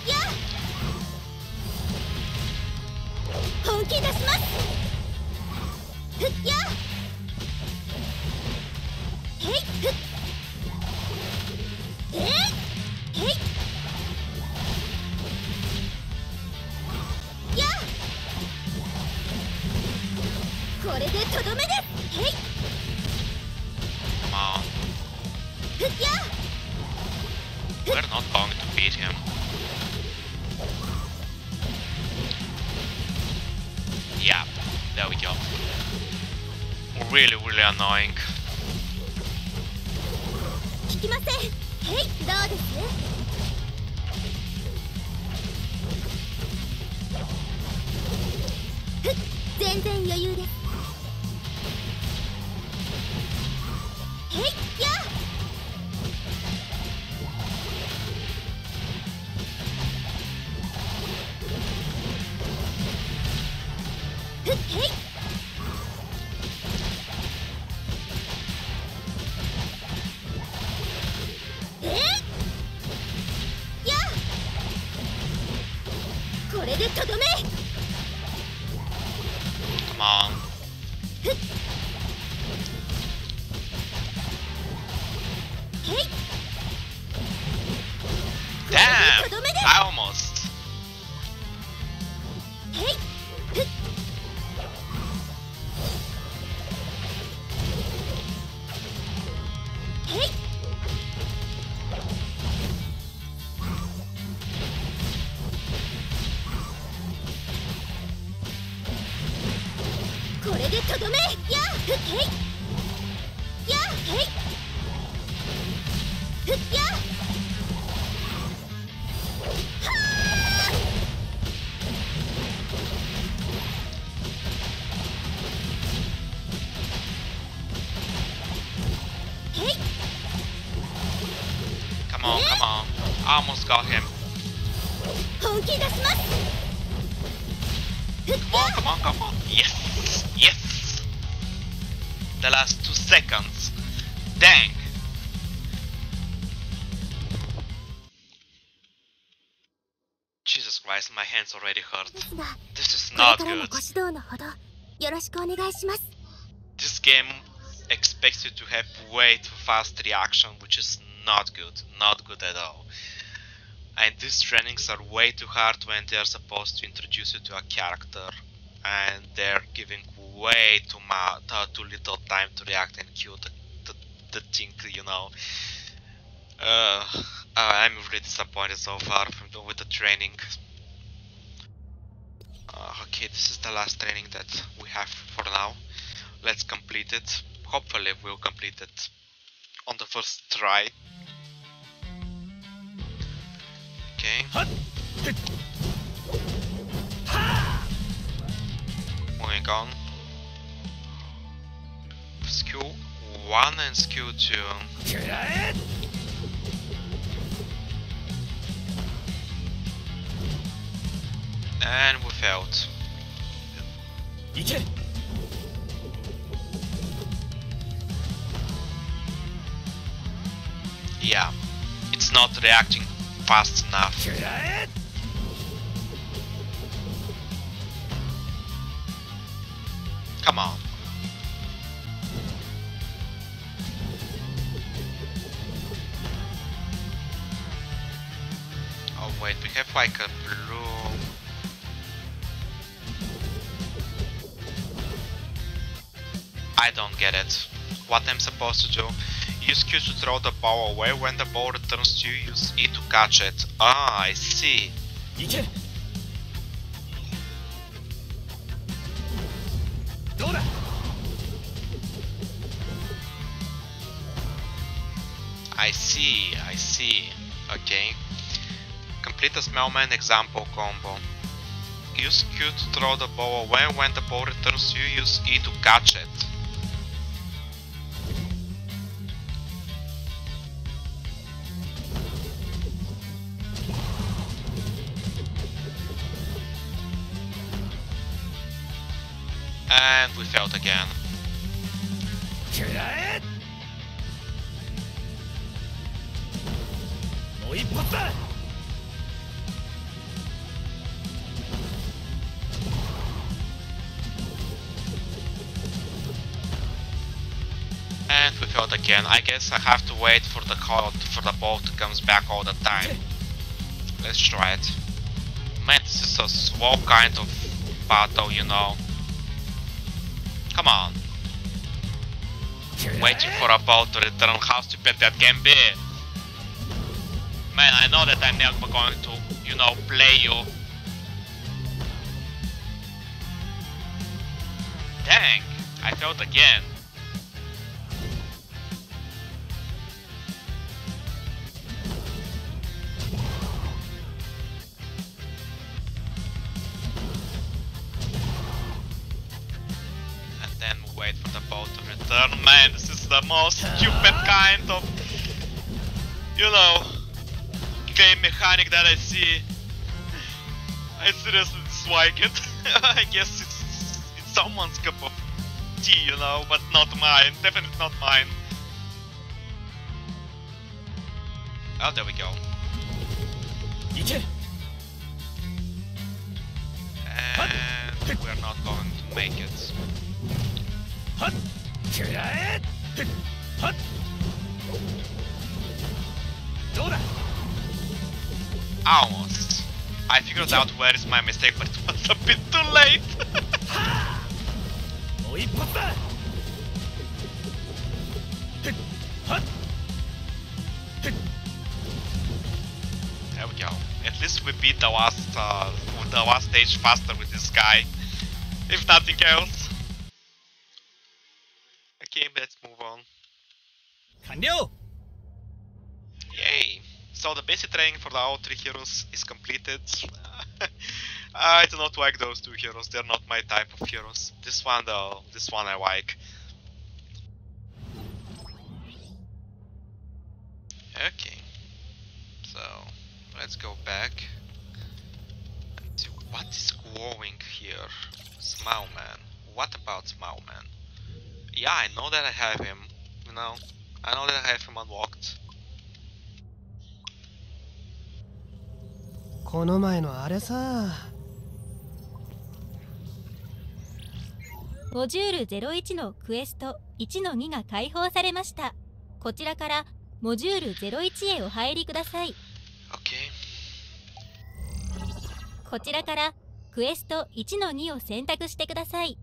でとどめ。やっふっへい。やっへい。ふっや ご指導のほどよろしくお願いします This game expects you to have way too fast reaction, which is not good. Not good at all. And these trainings are way too hard when they're supposed to introduce you to a character and they're giving way too much, uh, too little time to react and kill the, the, the thing, you know. Uh, uh, I'm really disappointed so far from the, with the training. Uh, okay, this is the last training that we have for now. Let's complete it. Hopefully, we'll complete it on the first try. Okay. Moving on. Skill 1 and skill 2. And we failed. いけ Yeah, it's not reacting fast enough. Come on. Oh wait, we have like a I don't get it. What I'm supposed to do? Use Q to throw the ball away, when the ball returns to you, use E to catch it. Ah, I see. I see, I see. Okay. Complete the Smile Man example combo. Use Q to throw the ball away, when the ball returns to you, use E to catch it. And we failed again. And we failed again. I guess I have to wait for the call for the ball to come back all the time. Let's try it. Man, this is a slow kind of battle, you know. Come on. Waiting for a boat to return. How stupid that can be. Man, I know that I'm never going to, you know, play you. Dang, I failed again. Wait for the boat to return. Man, this is the most stupid kind of, you know, game mechanic that I see. I seriously dislike it. [laughs] I guess it's, it's someone's cup of tea, you know, but not mine. Definitely not mine. Oh, there we go. And we're not going to make it. はっくらえはっどうだ Almost. I figured out where is my mistake, but it was a bit too late. [laughs] もう一発だはっ there we go. At least we beat the last, uh, the last stage faster with this guy. If nothing else. Let's move on. 完了 Yay! So the basic training for the all three heroes is completed. [laughs] I do not like those two heroes, they're not my type of heroes. This one though, this one I like. Okay. So let's go back what is glowing here. Smile Man. What about Smile Man? Yeah, I know that I have him. You know, I know that I have him unlocked. この前のあれさモジュール01のクエスト1の2が解放されましたこちらからモジュール01へお入りください Okay. こちらからクエスト1の2を選択してください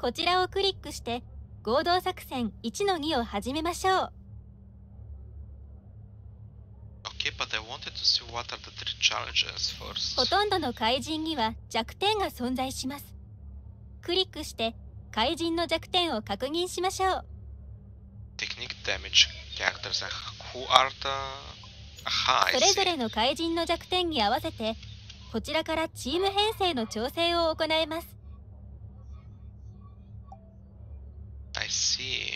こちらをクリックして合同作戦1の2を始めましょう。ほとんどの怪人には弱点が存在します。クリックして怪人の弱点を確認しましょう。それぞれの怪人の弱点に合わせてこちらからチーム編成の調整を行います。See.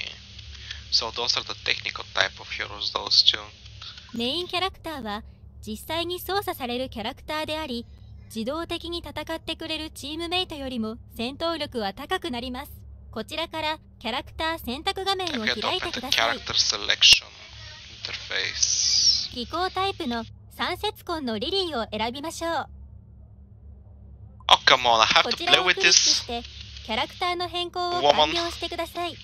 So those are the technical type of heroes, those two. メインキャラクターは実際に操作されるキャラクターであり自動的に戦ってくれるチームメイトよりも戦闘力は高くなりますこちらからキャラクター選択画面を開いてくださいタイプの三節根のリリーを選びましょう Oh come on, I have こちらをクリックしてキャラクターの変更を完了してください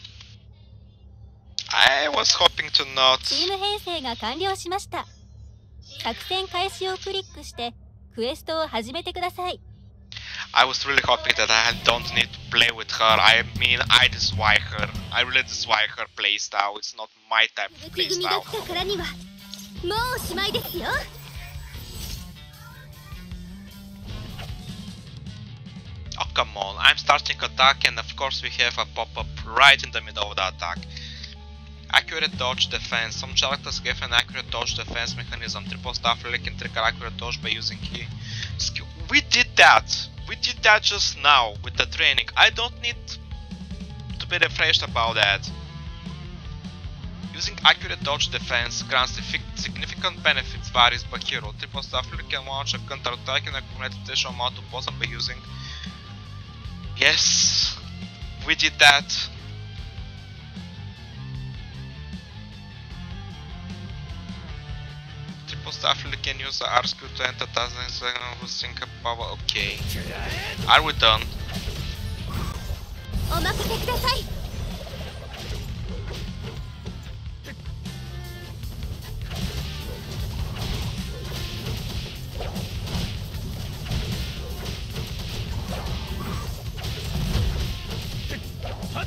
I was hoping to not チーム編成が完了しました作戦開始をクリックしてクエストを始めてください I was really hoping that I don't need to play with her. I mean, I dislike her. I really dislike her playstyle. It's not my type of 雪組が playstyle. 来たからにはもうおしまいですよ Oh, come on. I'm starting attack and of course we have a pop-up right in the middle of the attack. Accurate dodge defense. Some characters give an accurate dodge defense mechanism. Triple Staff Lily can trigger accurate dodge by using key skill. We did that! We did that just now with the training. I don't need to be refreshed about that. Using accurate dodge defense grants significant benefits varies by hero. Triple Staff Lily can launch a counter attack and accumulate additional amount of poison by using Yes, we did that. поставлили can use the R-skill to enter tasks and with single power. Okay. Are we done?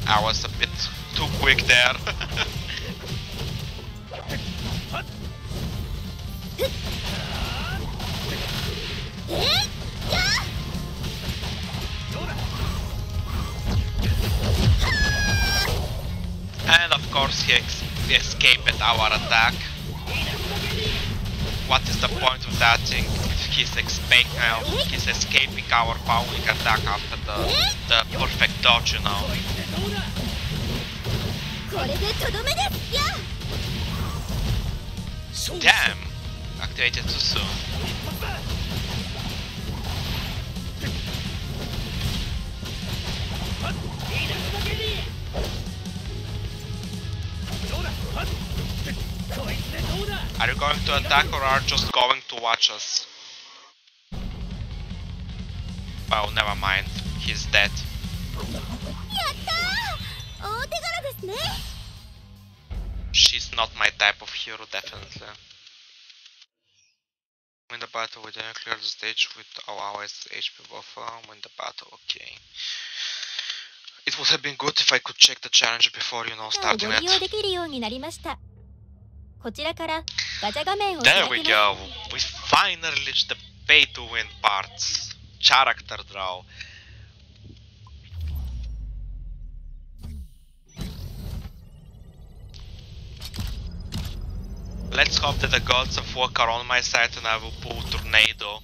I was a bit too quick there. [laughs] and of course he ex escaped our attack. What is the point of that thing if he's, uh, he's escaping our powering attack after the, the perfect dodge, you know? これでとどめですや Damn! activated too soon. Are you going to attack or are just going to watch us? Well, never mind. He's dead. She's not my type of hero, definitely. Win the battle with a clear the stage with our allies HP buffer. Win the battle, okay. It would have been good if I could check the challenge before, you know, ガチャを starting ご利用 it. できるようになりましたこちらからガチャ画面を開 There け we ます go. We finally reached the pay to win parts. Character draw. Let's hope that the gods of work are on my side and I will pull Tornado.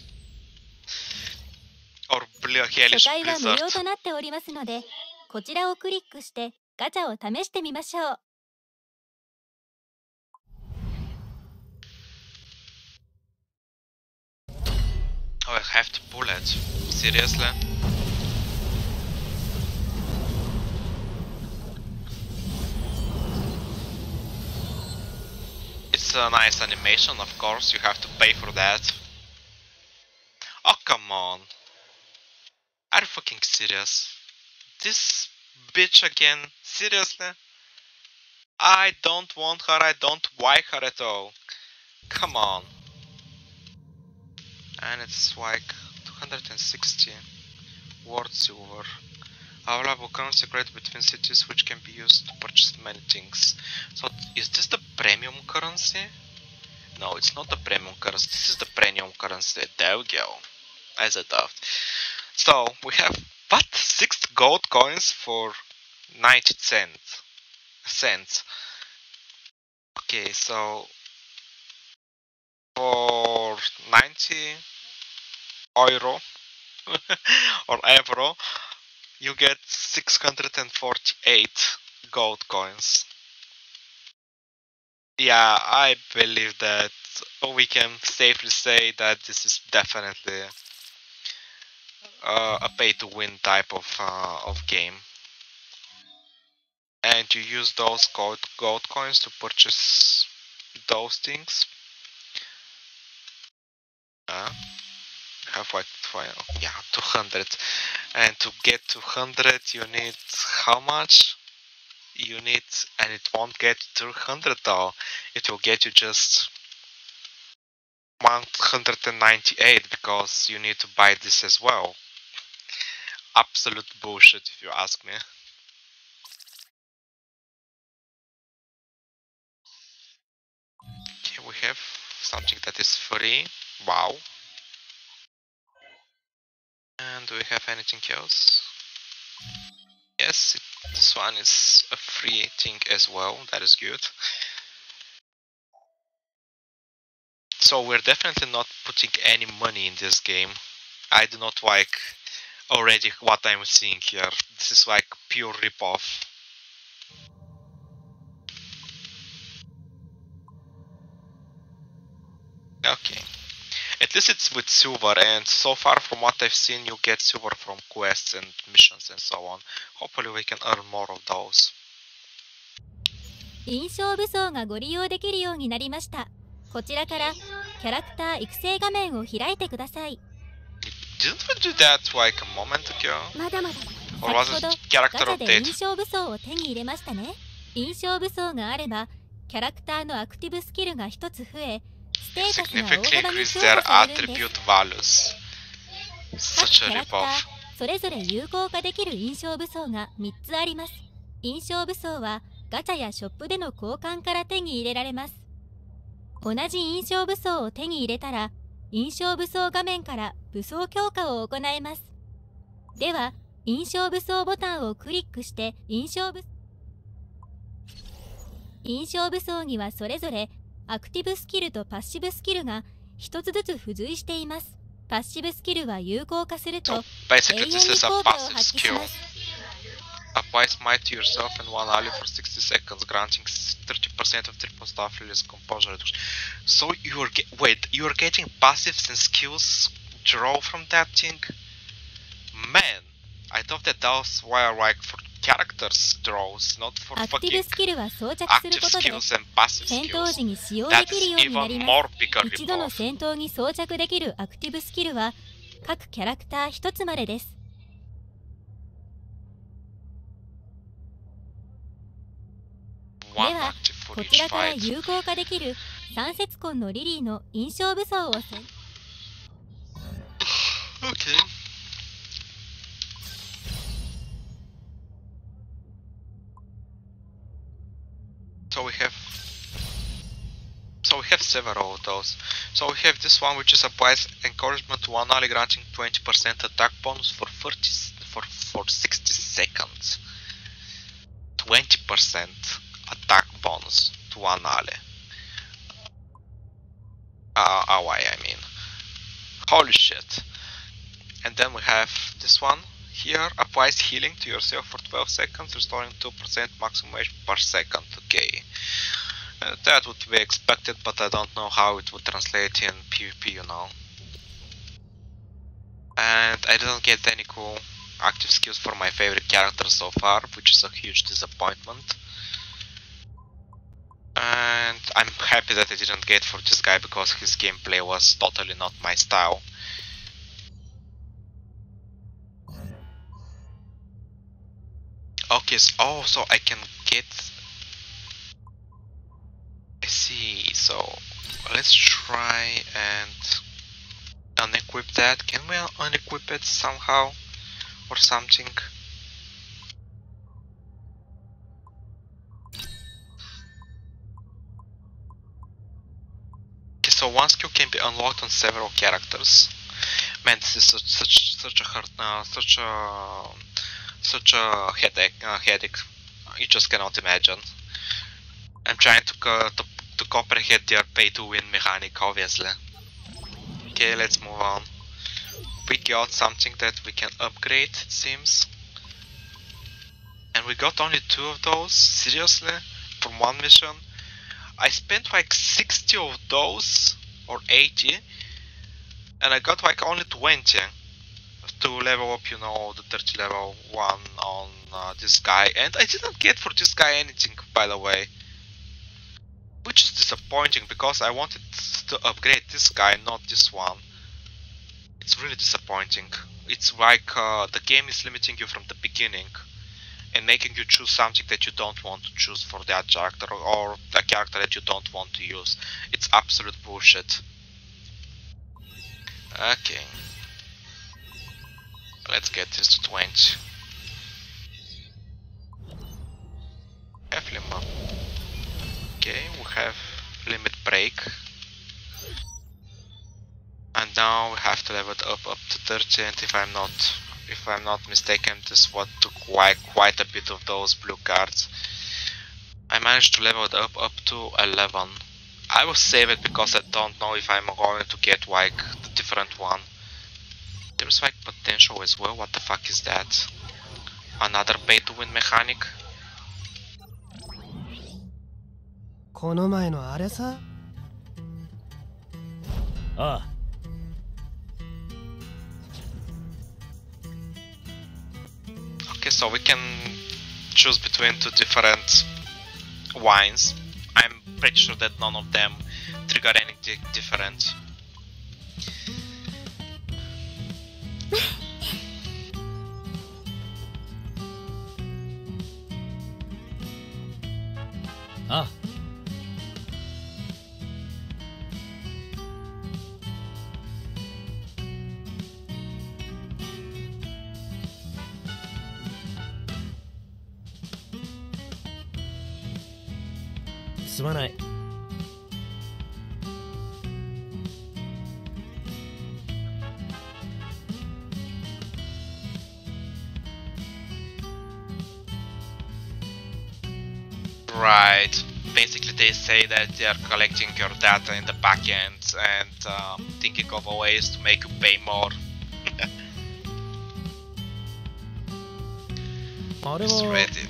Or Bli- 初 Hellish 回は無 Blizzard. 料となっておりますのでこちらをクリックしてガチャを試してみましょう Oh, I have to pull it. Seriously? It's a nice animation, of course, you have to pay for that. Oh, come on. Are you fucking serious? This bitch again? Seriously? I don't want her, I don't like her at all. Come on and it's like 260 world silver. Available currency between cities which can be used to purchase many things. So is this the premium currency? No, it's not the premium currency. This is the premium currency. There we go. As I thought. So we have what? Six gold coins for 90 cents. Cents. Okay, so for 90 euro [laughs] or euro you get 648 gold coins. Yeah i believe that we can safely say that this is definitely uh, a pay to win type of uh, of game. And you use those gold gold coins to purchase those things. Uh, have like twi- yeah 200 and to get 200 you need how much? You need and it won't get 200 though. It will get you just 198 because you need to buy this as well. Absolute bullshit if you ask me. Okay we have something that is free. Wow and do we have anything else? Yes, it, this one is a free thing as well, that is good. So we're definitely not putting any money in this game. I do not like already what I'm seeing here. This is like pure ripoff. Okay. At least it's with silver, and so far from what I've seen, you get silver from quests and missions and so on. Hopefully, we can earn more of those. 印象武装がご利用できるようになりましたこちらからキャラクター育成画面を開いてください Didn't we do that like a moment ago? まだまだ Or was it ガ character update? 印象武装を手に入れましたね印象武装があればキャラクターのアクティブスキルが一つ増え Significantly increase 強 their attribute values. 各 Such キ a ripoff. それぞれ有効化できる印象武装が3つあります印象武装はガチャやショップでの交換から手に入れられます同じ印象武装を手に入れたら印象武装画面から武装強化を行えますでは印象武装ボタンをクリックして印象武印象武装にはそれぞれアクティブスキルとパッシブスキルが一つずつ付随していますパッシブスキルは有効化すると So basically, this is a passive skill. Apply smite to yourself and one ally for 60 seconds, granting 30% of triple staff release composure reduction. So you're ge- wait, you're getting passives and skills draw from that thing? Man, I thought that those were like for characters draws, not for アクティブ fucking スキルは装着する active ことで skills and passive 戦闘 skills. 時に使用で That きる is ようにな even りま more す一度の ripoff. 戦闘に装着できるアクティブスキルは各キャラクター1つまでです One では active for こ each ちらから fight. 有効化できる三節根のリリーの印象武装を選 Okay. So we have so we have several of those. So we have this one which is applies encouragement to one ally granting 20% attack bonus for 30 s- for for 60 seconds. 20% attack bonus to one ally. Uh, ally, I mean. Holy shit. And then we have this one here applies healing to yourself for 12 seconds, restoring 2% maximum HP per second. Okay. Uh, that would be expected, but I don't know how it would translate in PvP, you know. And I didn't get any cool active skills for my favorite character so far, which is a huge disappointment. And I'm happy that I didn't get for this guy because his gameplay was totally not my style. Okay, so, oh, so I can get. I see. So let's try and unequip that. Can we unequip it somehow or something? Okay, so one skill can be unlocked on several characters. Man, this is such such such a hard, uh, such a such a headache. Uh, headache. You just cannot imagine. I'm trying to co- to, to comprehend their pay-to-win mechanic, obviously. Okay, let's move on. We got something that we can upgrade, it seems. And we got only two of those? Seriously? From one mission? I spent like 60 of those, or 80, and I got like only 20 to level up, you know, the 30 level one on uh, this guy. And I didn't get for this guy anything, by the way. Which is disappointing because I wanted to upgrade this guy, not this one. It's really disappointing. It's like uh, the game is limiting you from the beginning and making you choose something that you don't want to choose for that character or the character that you don't want to use. It's absolute bullshit. Okay. Let's get this to 20. Have limit. Okay, we have limit break. And now we have to level it up up to 30 and if I'm not if I'm not mistaken this what took quite quite a bit of those blue cards. I managed to level it up up to 11. I will save it because I don't know if I'm going to get like the different one. There's like potential as well. What the fuck is that? Another pay to win mechanic? この前のあれさああ Okay, so we can choose between two different wines. I'm pretty sure that none of them trigger anything different. Ah. Right. they say that they are collecting your data in the backend and um, thinking of ways to make you pay more. it's ready.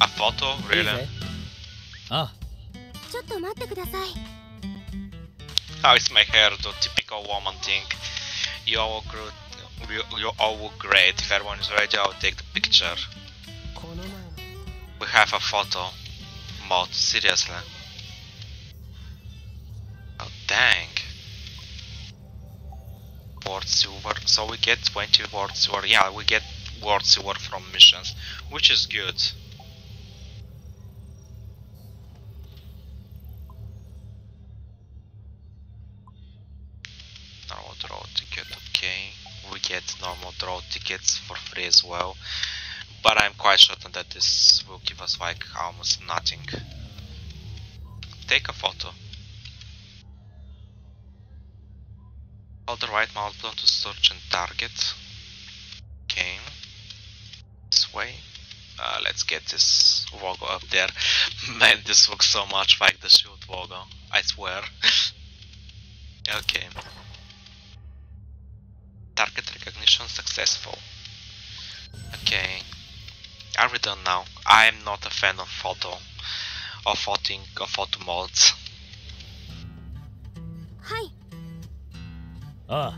A photo? Really? Ah. ちょっと待ってください How is my hair? The typical woman thing. You all look. You, all look great. If everyone is ready, I'll take the picture. We have a photo mod. Seriously. Oh dang. Ward silver. So we get 20 ward silver. Yeah, we get ward silver from missions, which is good. Get normal draw tickets for free as well. But I'm quite certain that this will give us like almost nothing. Take a photo. Hold the right mouse button to search and target. Okay this way. Uh, let's get this logo up there. [laughs] Man this looks so much like the shield logo I swear. [laughs] Okay target recognition successful. Okay, are we done now? I am not a fan of photo, of photoing, of photo mods. Hi. Ah.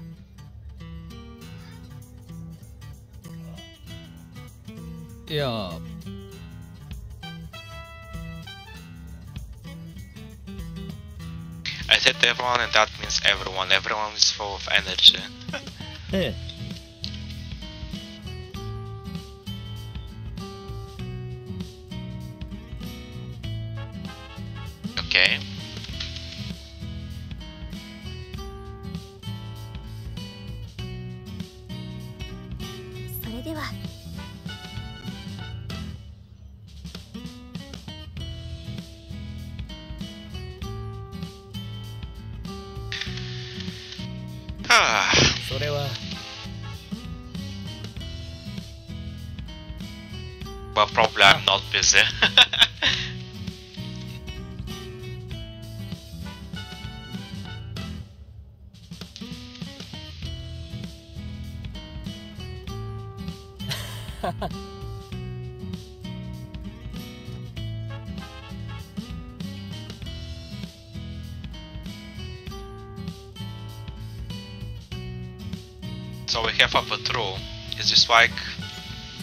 Yeah. I said everyone and that means everyone. Everyone is full of energy. [laughs] ええ Okay. そ I'm not busy. [laughs] 'So we have a patrol. Is this like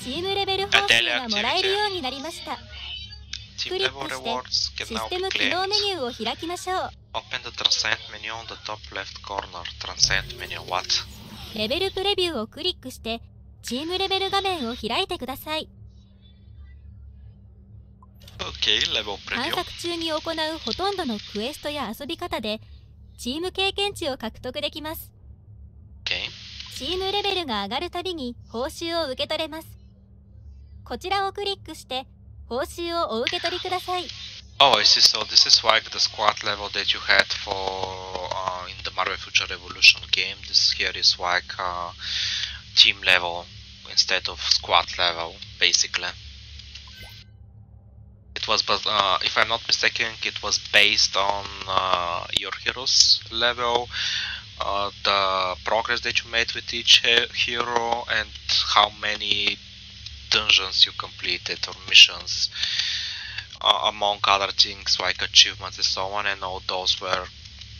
チームレベル報酬がもらえるようになりました team た。クリックしてシステム機能?メニューを開きましょう Open the transcend menu on the top left corner. Transcend menu, what? レベルプレビューをクリックしてチームレベル画面を開いてください Okay, level 探 preview. 索中に行うほとんどのクエストや遊び方でチーム経験値を獲得できます Okay. チームレベルが上がるたびに報酬を受け取れますこちらをクリックして 報酬をお受け取りください Oh, I see. So this is like the squad level that you had for uh, in the Marvel Future Revolution game. This here is like uh, team level instead of squad level, basically. It was, but uh, if I'm not mistaken, it was based on uh, your hero's level, uh, the progress that you made with each he- hero, and how many dungeons you completed or missions uh, among other things like achievements and so on and all those were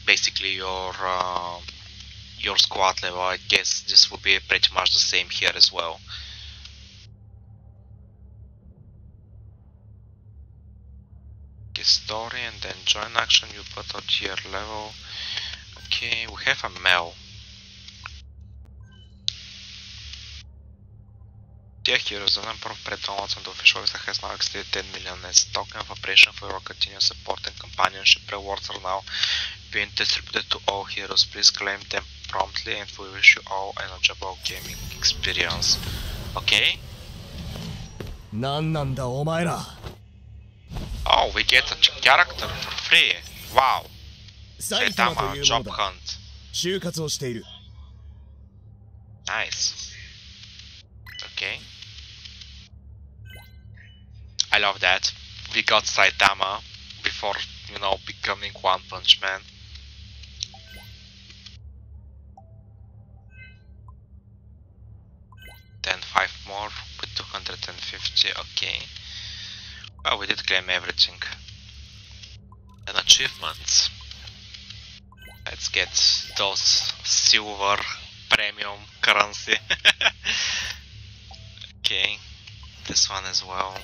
basically your uh, your squad level. I guess this will be pretty much the same here as well. Okay, story and then join action. You put out tier level. Okay, we have a Mel. tech users and improved predominance on the official list has now exceeded 10 million. As token of operation for your continuous support and companionship rewards are now being distributed to all heroes. Please claim them promptly and we wish you all an enjoyable gaming experience. Okay? Oh, we get a character for free. Wow. Saitama job hunt. Nice. Okay. I love that. We got Saitama before, you know, becoming One Punch Man. Then five more with 250, okay. Well, we did claim everything. And achievements. Let's get those silver premium currency. [laughs] okay, this one as well.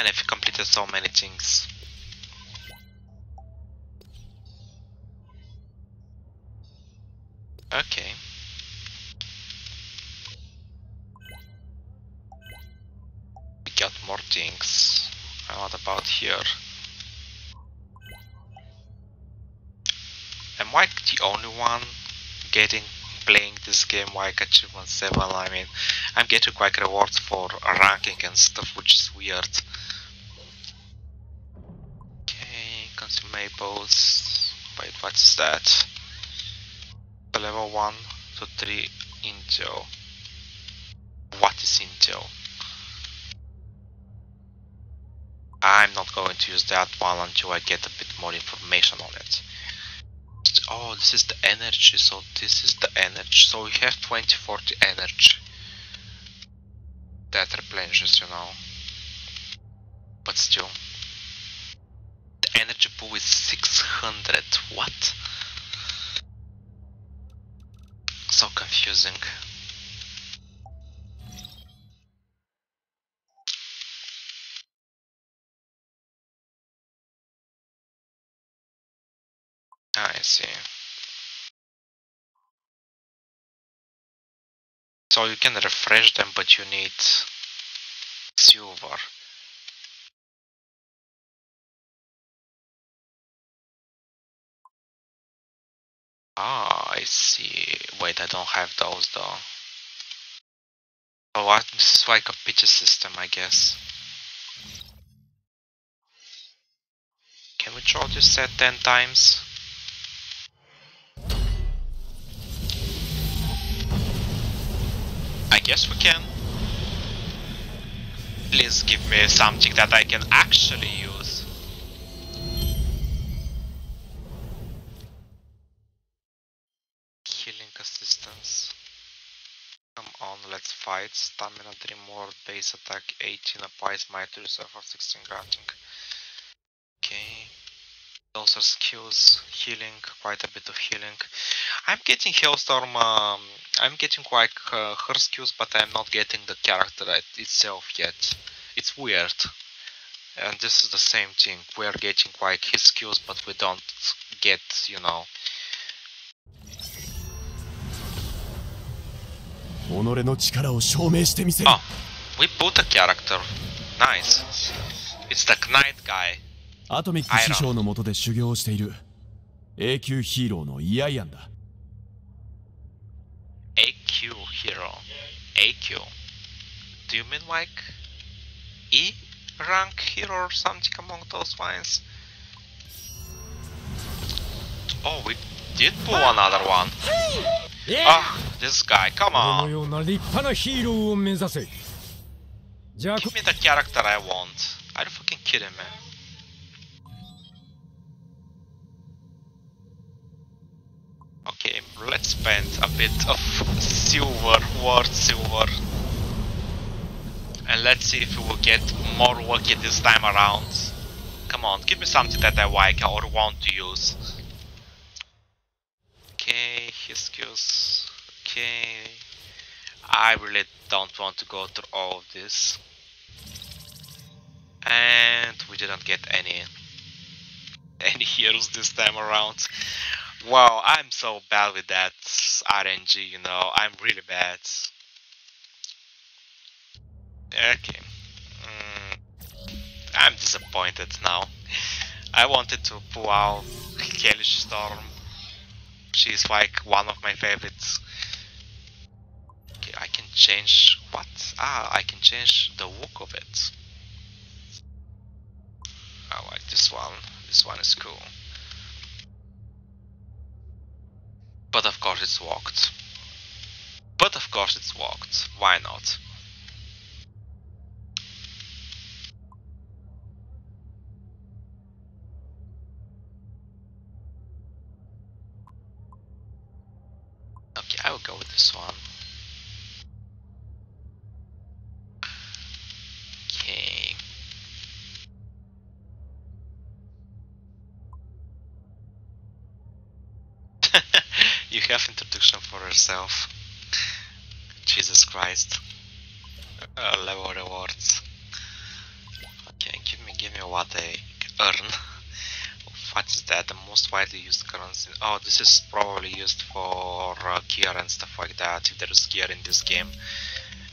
Man, I've completed so many things. Okay. We got more things. What about here? Am I the only one getting playing this game like achievement 7? I mean, I'm getting quite rewards for ranking and stuff, which is weird. Okay, Wait, what's that? Level 1 to 3 intel. What is intel? I'm not going to use that one until I get a bit more information on it. Oh, this is the energy, so this is the energy. So we have 2040 energy. That replenishes, you know. But still. Energy pool is 600. What? So confusing. Ah, I see. So you can refresh them, but you need silver. Ah, I see. Wait, I don't have those though. Oh, what? This is like a pitcher system, I guess. Can we draw this set 10 times? I guess we can. Please give me something that I can actually use. Fight. Stamina, 3 more, base attack 18, applies might reserve of 16 granting. Okay. Those are skills, healing, quite a bit of healing. I'm getting Hailstorm, um, I'm getting quite uh, her skills, but I'm not getting the character itself yet. It's weird. And this is the same thing. We are getting quite his skills, but we don't get, you know. 己の力を証明してみせる Oh, we put a character. Nice. It's the Knight guy. アトミック師匠のもとで修行をしている永久ヒーローのイアイアンだ AQ hero. AQ. Do you mean like E rank hero or something among those lines? Oh, we did pull another one. Ah, this guy, come on. Give me the character I want. Are you fucking kidding me? Okay, let's spend a bit of silver, worth silver. And let's see if we will get more lucky this time around. Come on, give me something that I like or want to use. His skills. Okay. I really don't want to go through all of this. And we didn't get any [laughs] any heroes this time around. Wow, I'm so bad with that RNG, you know, I'm really bad. Okay. Mm, I'm disappointed now. [laughs] I wanted to pull out Hellish Storm. She's like one of my favorites. Okay, I can change what? Ah, I can change the look of it. I like this one. This one is cool. But of course it's locked. But of course it's locked. Why not? Okay, I will go with this one. Okay. you have yourself. Jesus Christ. Uh, level rewards. Okay, give me, give me what I earn. what is that? The most widely used currency. Oh, this is probably used for uh, gear and stuff like that. If there is gear in this game,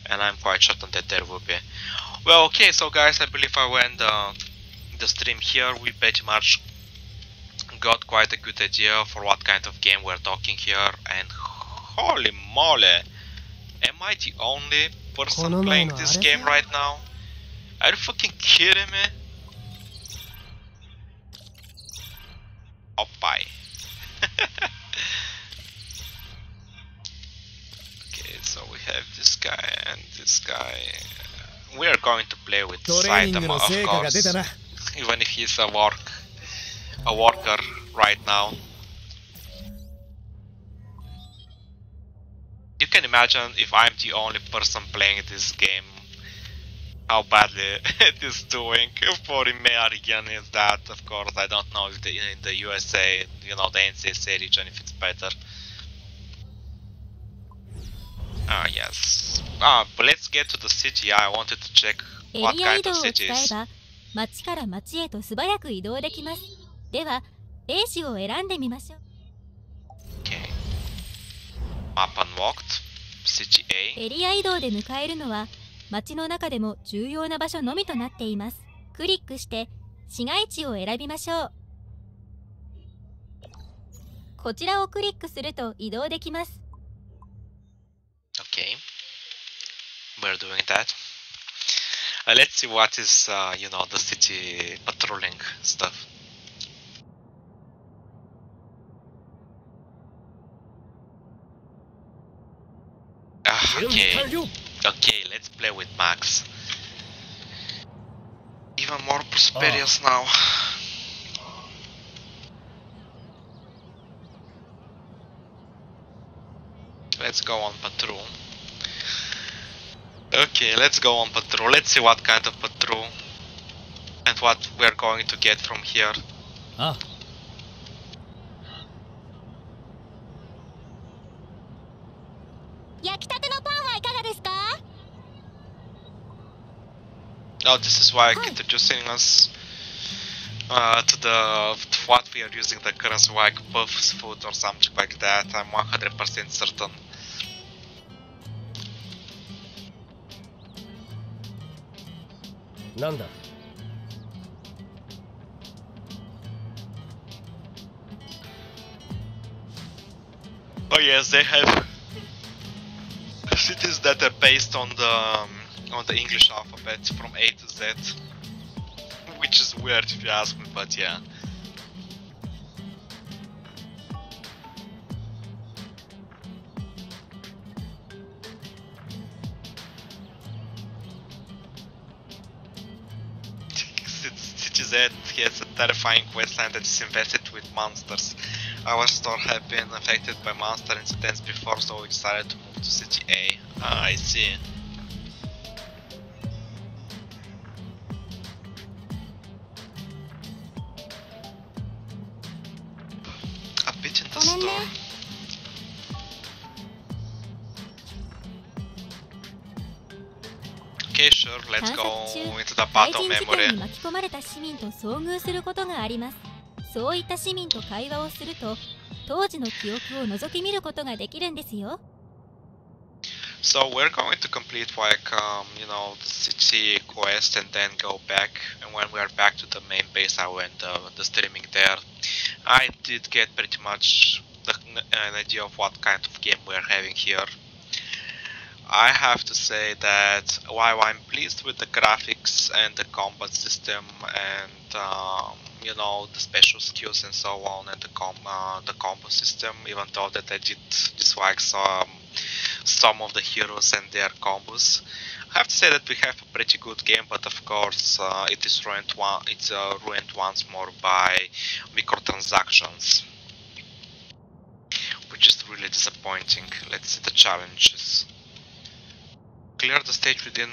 and I'm quite certain that there will be. Well, okay, so guys, I believe I will end uh, the stream here. We pretty much got quite a good idea for what kind of game we're talking here, and holy moly, am I the only person playing this game right now? Are you fucking kidding me? Oh, bye. [laughs] okay, so we have this guy and this guy. We are going to play with Saitama, of course, [laughs] even if he's a work, a worker right now. You can imagine if I'm the only person playing this game, how badly [laughs] it is doing for American is that of course I don't know if the, in the USA, you know, the NCSA region if it's better. Ah yes. Ah, but let's get to the city. I wanted to check エ what リア移 kind 動 of を使 city え is. ば町から町へと素早く移動できますでは A 市を選んでみましょう Okay. エリア移動で迎えるのは街の中でも重要な場所のみとなっています。クリックして市街地を選びましょう。こちらをクリックすると移動できます。OK We're doing that.Let's see what is、you know the city patrolling stuff. Ah, okay. Okay, let's play with Max. Even more prosperous now. Let's go on patrol. Okay, let's go on patrol. Let's see what kind of patrol and what we're going to get from here. あ Oh, this is why I keep introducing us uh, to the to what we are using the currency like buffs, food or something like that. I'm 100% certain. Nanda. Oh yes, they have [laughs] cities that are based on the um, on the English alphabet from A to Z, which is weird if you ask me, but yeah. Z has a terrifying questline that is infested with monsters. Our store had been affected by monster incidents before, so we decided to move to City A. Ah, I see. wait in the store. Okay, sure, let's go into the battle memory. に巻き込まれた市民と遭遇することがあります。そういった市民と会話をすると、当時の記憶を覗き見ることができるんですよ。So we're going to complete like um, you know the city quest and then go back. And when we are back to the main base, I went uh, the streaming there. I did get pretty much the, an idea of what kind of game we're having here. I have to say that while I'm pleased with the graphics and the combat system and um, you know the special skills and so on and the com uh, the combo system, even though that I did dislike some some of the heroes and their combos. I have to say that we have a pretty good game, but of course uh, it is ruined one it's uh, ruined once more by microtransactions, which is really disappointing. Let's see the challenges. Clear the stage within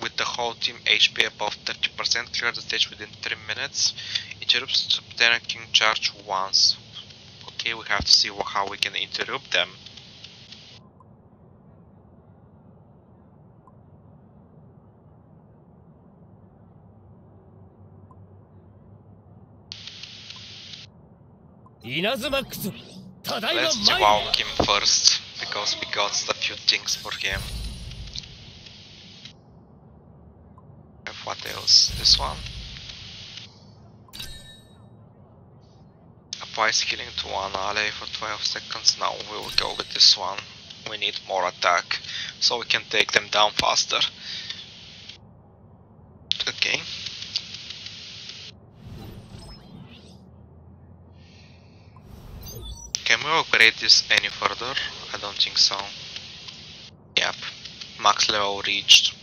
with the whole team HP above 30%. Clear the stage within 3 minutes. Interrupt subterranean charge once. Okay, we have to see how we can interrupt them. Let's devour him first, because we got a few things for him. What else? This one? Applies healing to one ally for 12 seconds. Now we will go with this one. We need more attack, so we can take them down faster. Okay. Can we upgrade this any further? I don't think so. Yep, max level reached.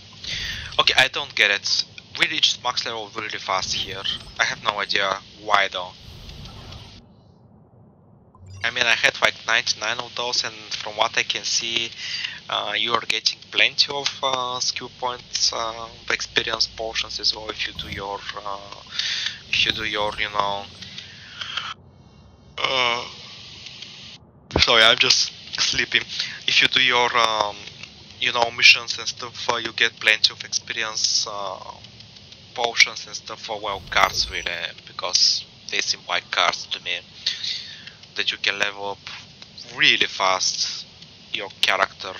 Okay, I don't get it. We reached max level really fast here. I have no idea why though. I mean, I had like 99 of those, and from what I can see, uh, you are getting plenty of uh, skill points, uh, experience potions as well if you do your, uh, if you do your, you know, uh, sorry, I'm just sleeping. If you do your, um, you know, missions and stuff, uh, you get plenty of experience, uh, potions and stuff for well cards really, because they seem like cards to me that you can level up really fast your character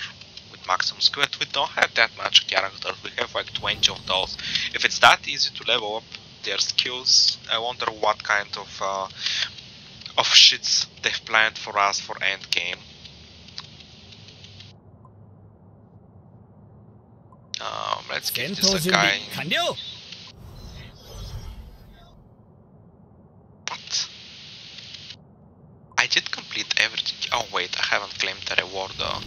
with maximum skill. We don't have that much characters. We have like 20 of those. If it's that easy to level up their skills, I wonder what kind of uh, of shits they've planned for us for endgame. Um, let's give this guy. What? I did complete everything. Oh wait, I haven't claimed the reward though.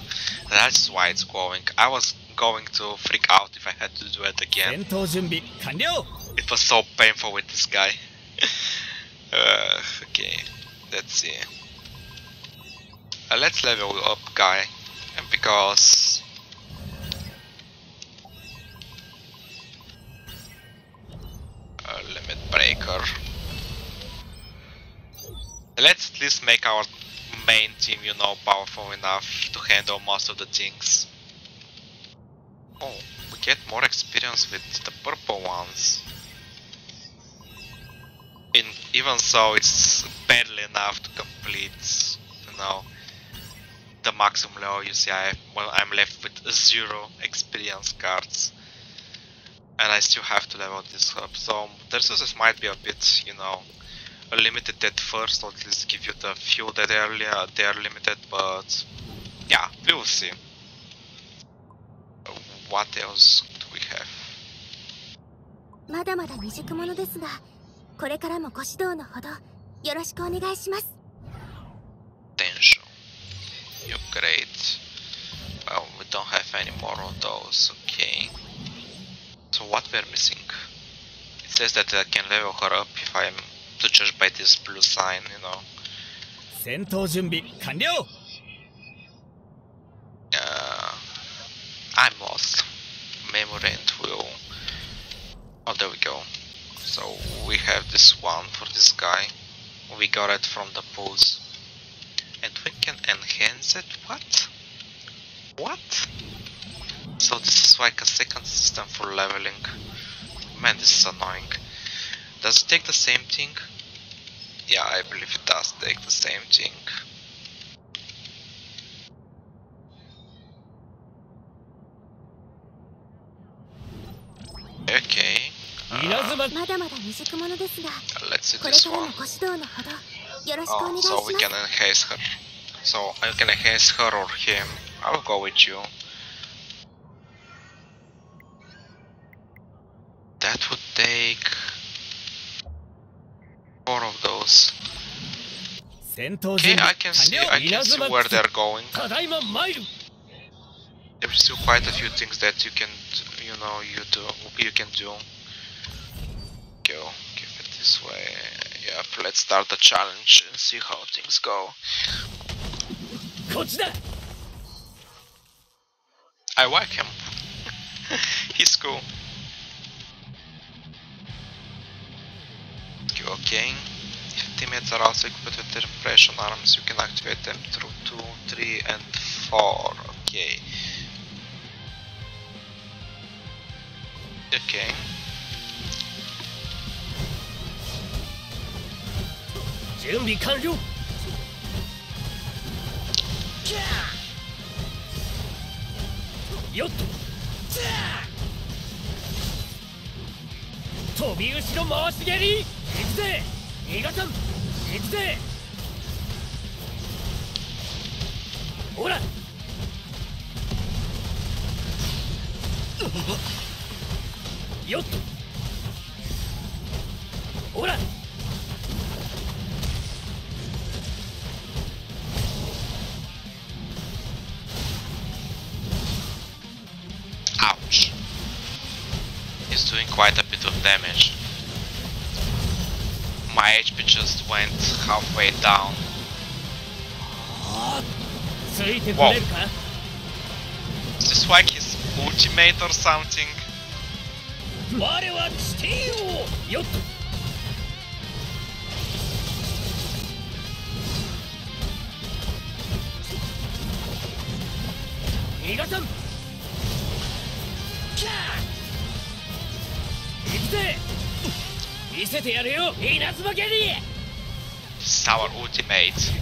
That's why it's going. I was going to freak out if I had to do it again. It was so painful with this guy. [laughs] uh, okay let's see. Uh, let's level up guy, and because uh, limit breaker. Let's at least make our main team, you know, powerful enough to handle most of the things. Oh, we get more experience with the purple ones in, even so it's barely enough to complete you know the maximum level you see I well I'm left with zero experience cards and I still have to level this up so the resources might be a bit you know limited at first or at least give you the few that are, they are limited but yeah we will see what else do we have まだまだ未熟者ですが [laughs] これからもご指導のほどよろしくお願いします Tension You're great Well, we don't have any more of those, okay So what we're missing? It says that I can level her up if I'm to judge by this blue sign, you know 戦闘準備完了 uh, I'm lost. Memory and will. Oh, there we go. So we have this one for this guy. We got it from the pools. And we can enhance it? What? What? So this is like a second system for leveling. Man, this is annoying. Does it take the same thing? Yeah, I believe it does take the same thing. Okay. Uh, まだまだ未熟者ですが、 let's see これ this からの one. ご指導のほどよろしくお願 Oh, いし so ます we。can enhance her. So I can enhance her or him. I'll go with you. That would take four of those. 戦闘 Okay, 準備 I can see. I 完了 can 稲 see 妻 where 基地 they're going. ただいま参る There's still quite a few things that you can, you know, you do, you can do. way. Yeah, let's start the challenge and see how things go. I like him. [laughs] He's cool. Okay. If teammates are also equipped with their pressure arms, you can activate them through 2, 3 and 4. Okay. Okay. 準備完了。よっと。飛び後ろ回し蹴り。行くぜ。逃がさん行くぜ。ほら。よっと。ほら。damage. My HP just went halfway down. Whoa. Is this like his ultimate or something? It's ultimate.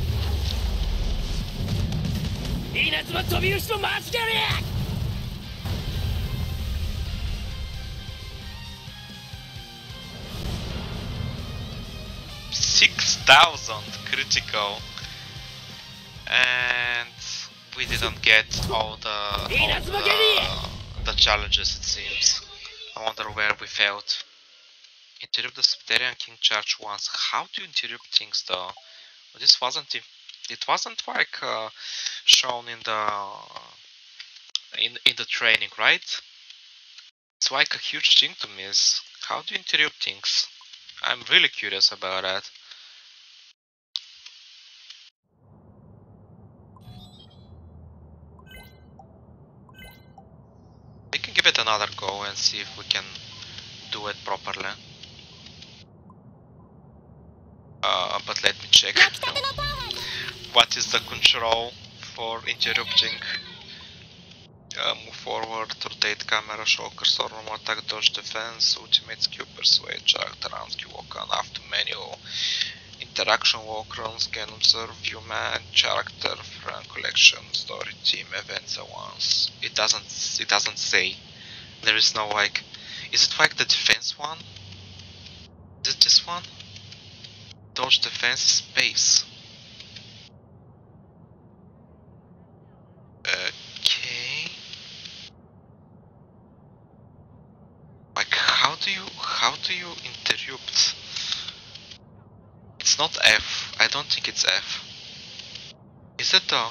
Six thousand critical, and we didn't get all the all the, the challenges it seems. Wonder where we failed. Interrupt the Subterranean King charge once. How do you interrupt things though? This wasn't. It wasn't like uh, shown in the in in the training, right? It's like a huge thing to miss. How do you interrupt things? I'm really curious about that. We can give it another go and see if we can do it properly. Uh, but let me check. [laughs] What is the control for interrupting? Uh, move forward, rotate camera, show cursor, normal attack, dodge defense, ultimate skill, persuade, character around, skill walk on, after menu, interaction walk on, scan, observe, view man, character, friend collection, story team, events at once. It doesn't, it doesn't say. There is no like, is it like the defense one? Is it this one? Dodge defense space. Okay. Like how do you how do you interrupt? It's not F. I don't think it's F. Is it though?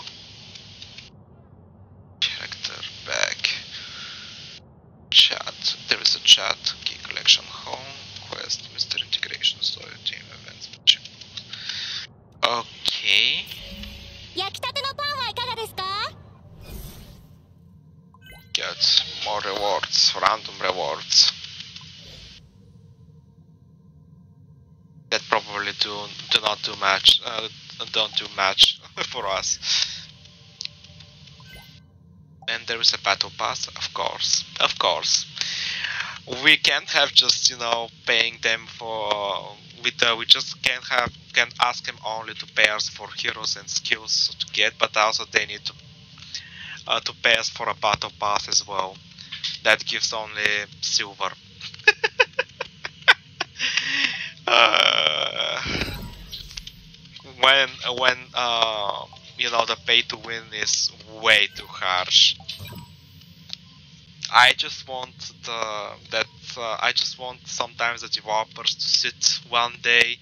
Do match [laughs] for us. And there is a battle pass, of course, of course. We can't have just you know paying them for with uh, we just can't have can ask them only to pay us for heroes and skills to get, but also they need to uh, to pay us for a battle pass as well. That gives only silver. [laughs] uh, when when uh, you know the pay to win is way too harsh. I just want the that uh, I just want sometimes the developers to sit one day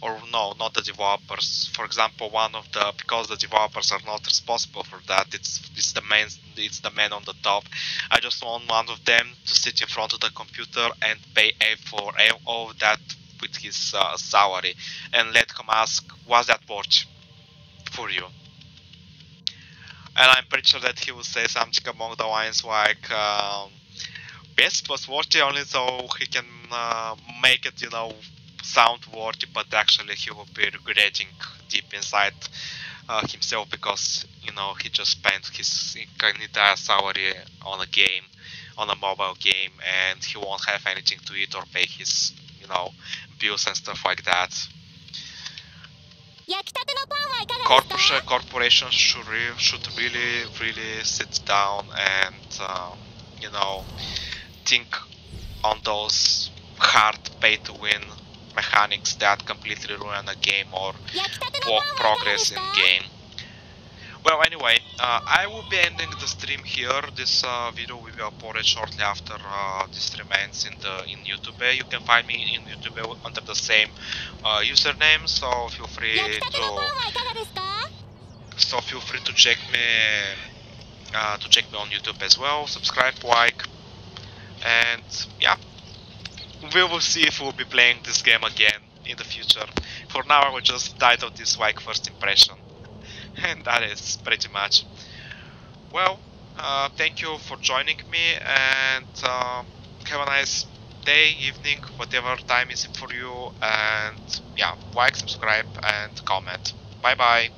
or no, not the developers. For example, one of the because the developers are not responsible for that. It's it's the man it's the man on the top. I just want one of them to sit in front of the computer and pay for all that with his uh, salary, and let him ask, "Was that worth for you?" And I'm pretty sure that he will say something among the lines like. Um, was worthy only so he can uh, make it, you know, sound worthy, but actually he will be regretting deep inside uh, himself because you know he just spent his entire salary on a game, on a mobile game, and he won't have anything to eat or pay his you know bills and stuff like that. Corporation, corporations should, re should really, really sit down and, uh, you know, think on those hard pay to win mechanics that completely ruin a game or block progress in game. Well, anyway, uh, I will be ending the stream here. This uh, video will be uploaded shortly after uh, this ends in the in YouTube. You can find me in YouTube under the same uh, username, so feel free to so feel free to check me uh, to check me on YouTube as well. Subscribe, like, and yeah we will see if we'll be playing this game again in the future. For now, I will just title this like first impression. And that is pretty much. Well, uh, thank you for joining me and uh, have a nice day, evening, whatever time is for you. And yeah, like, subscribe and comment. Bye bye.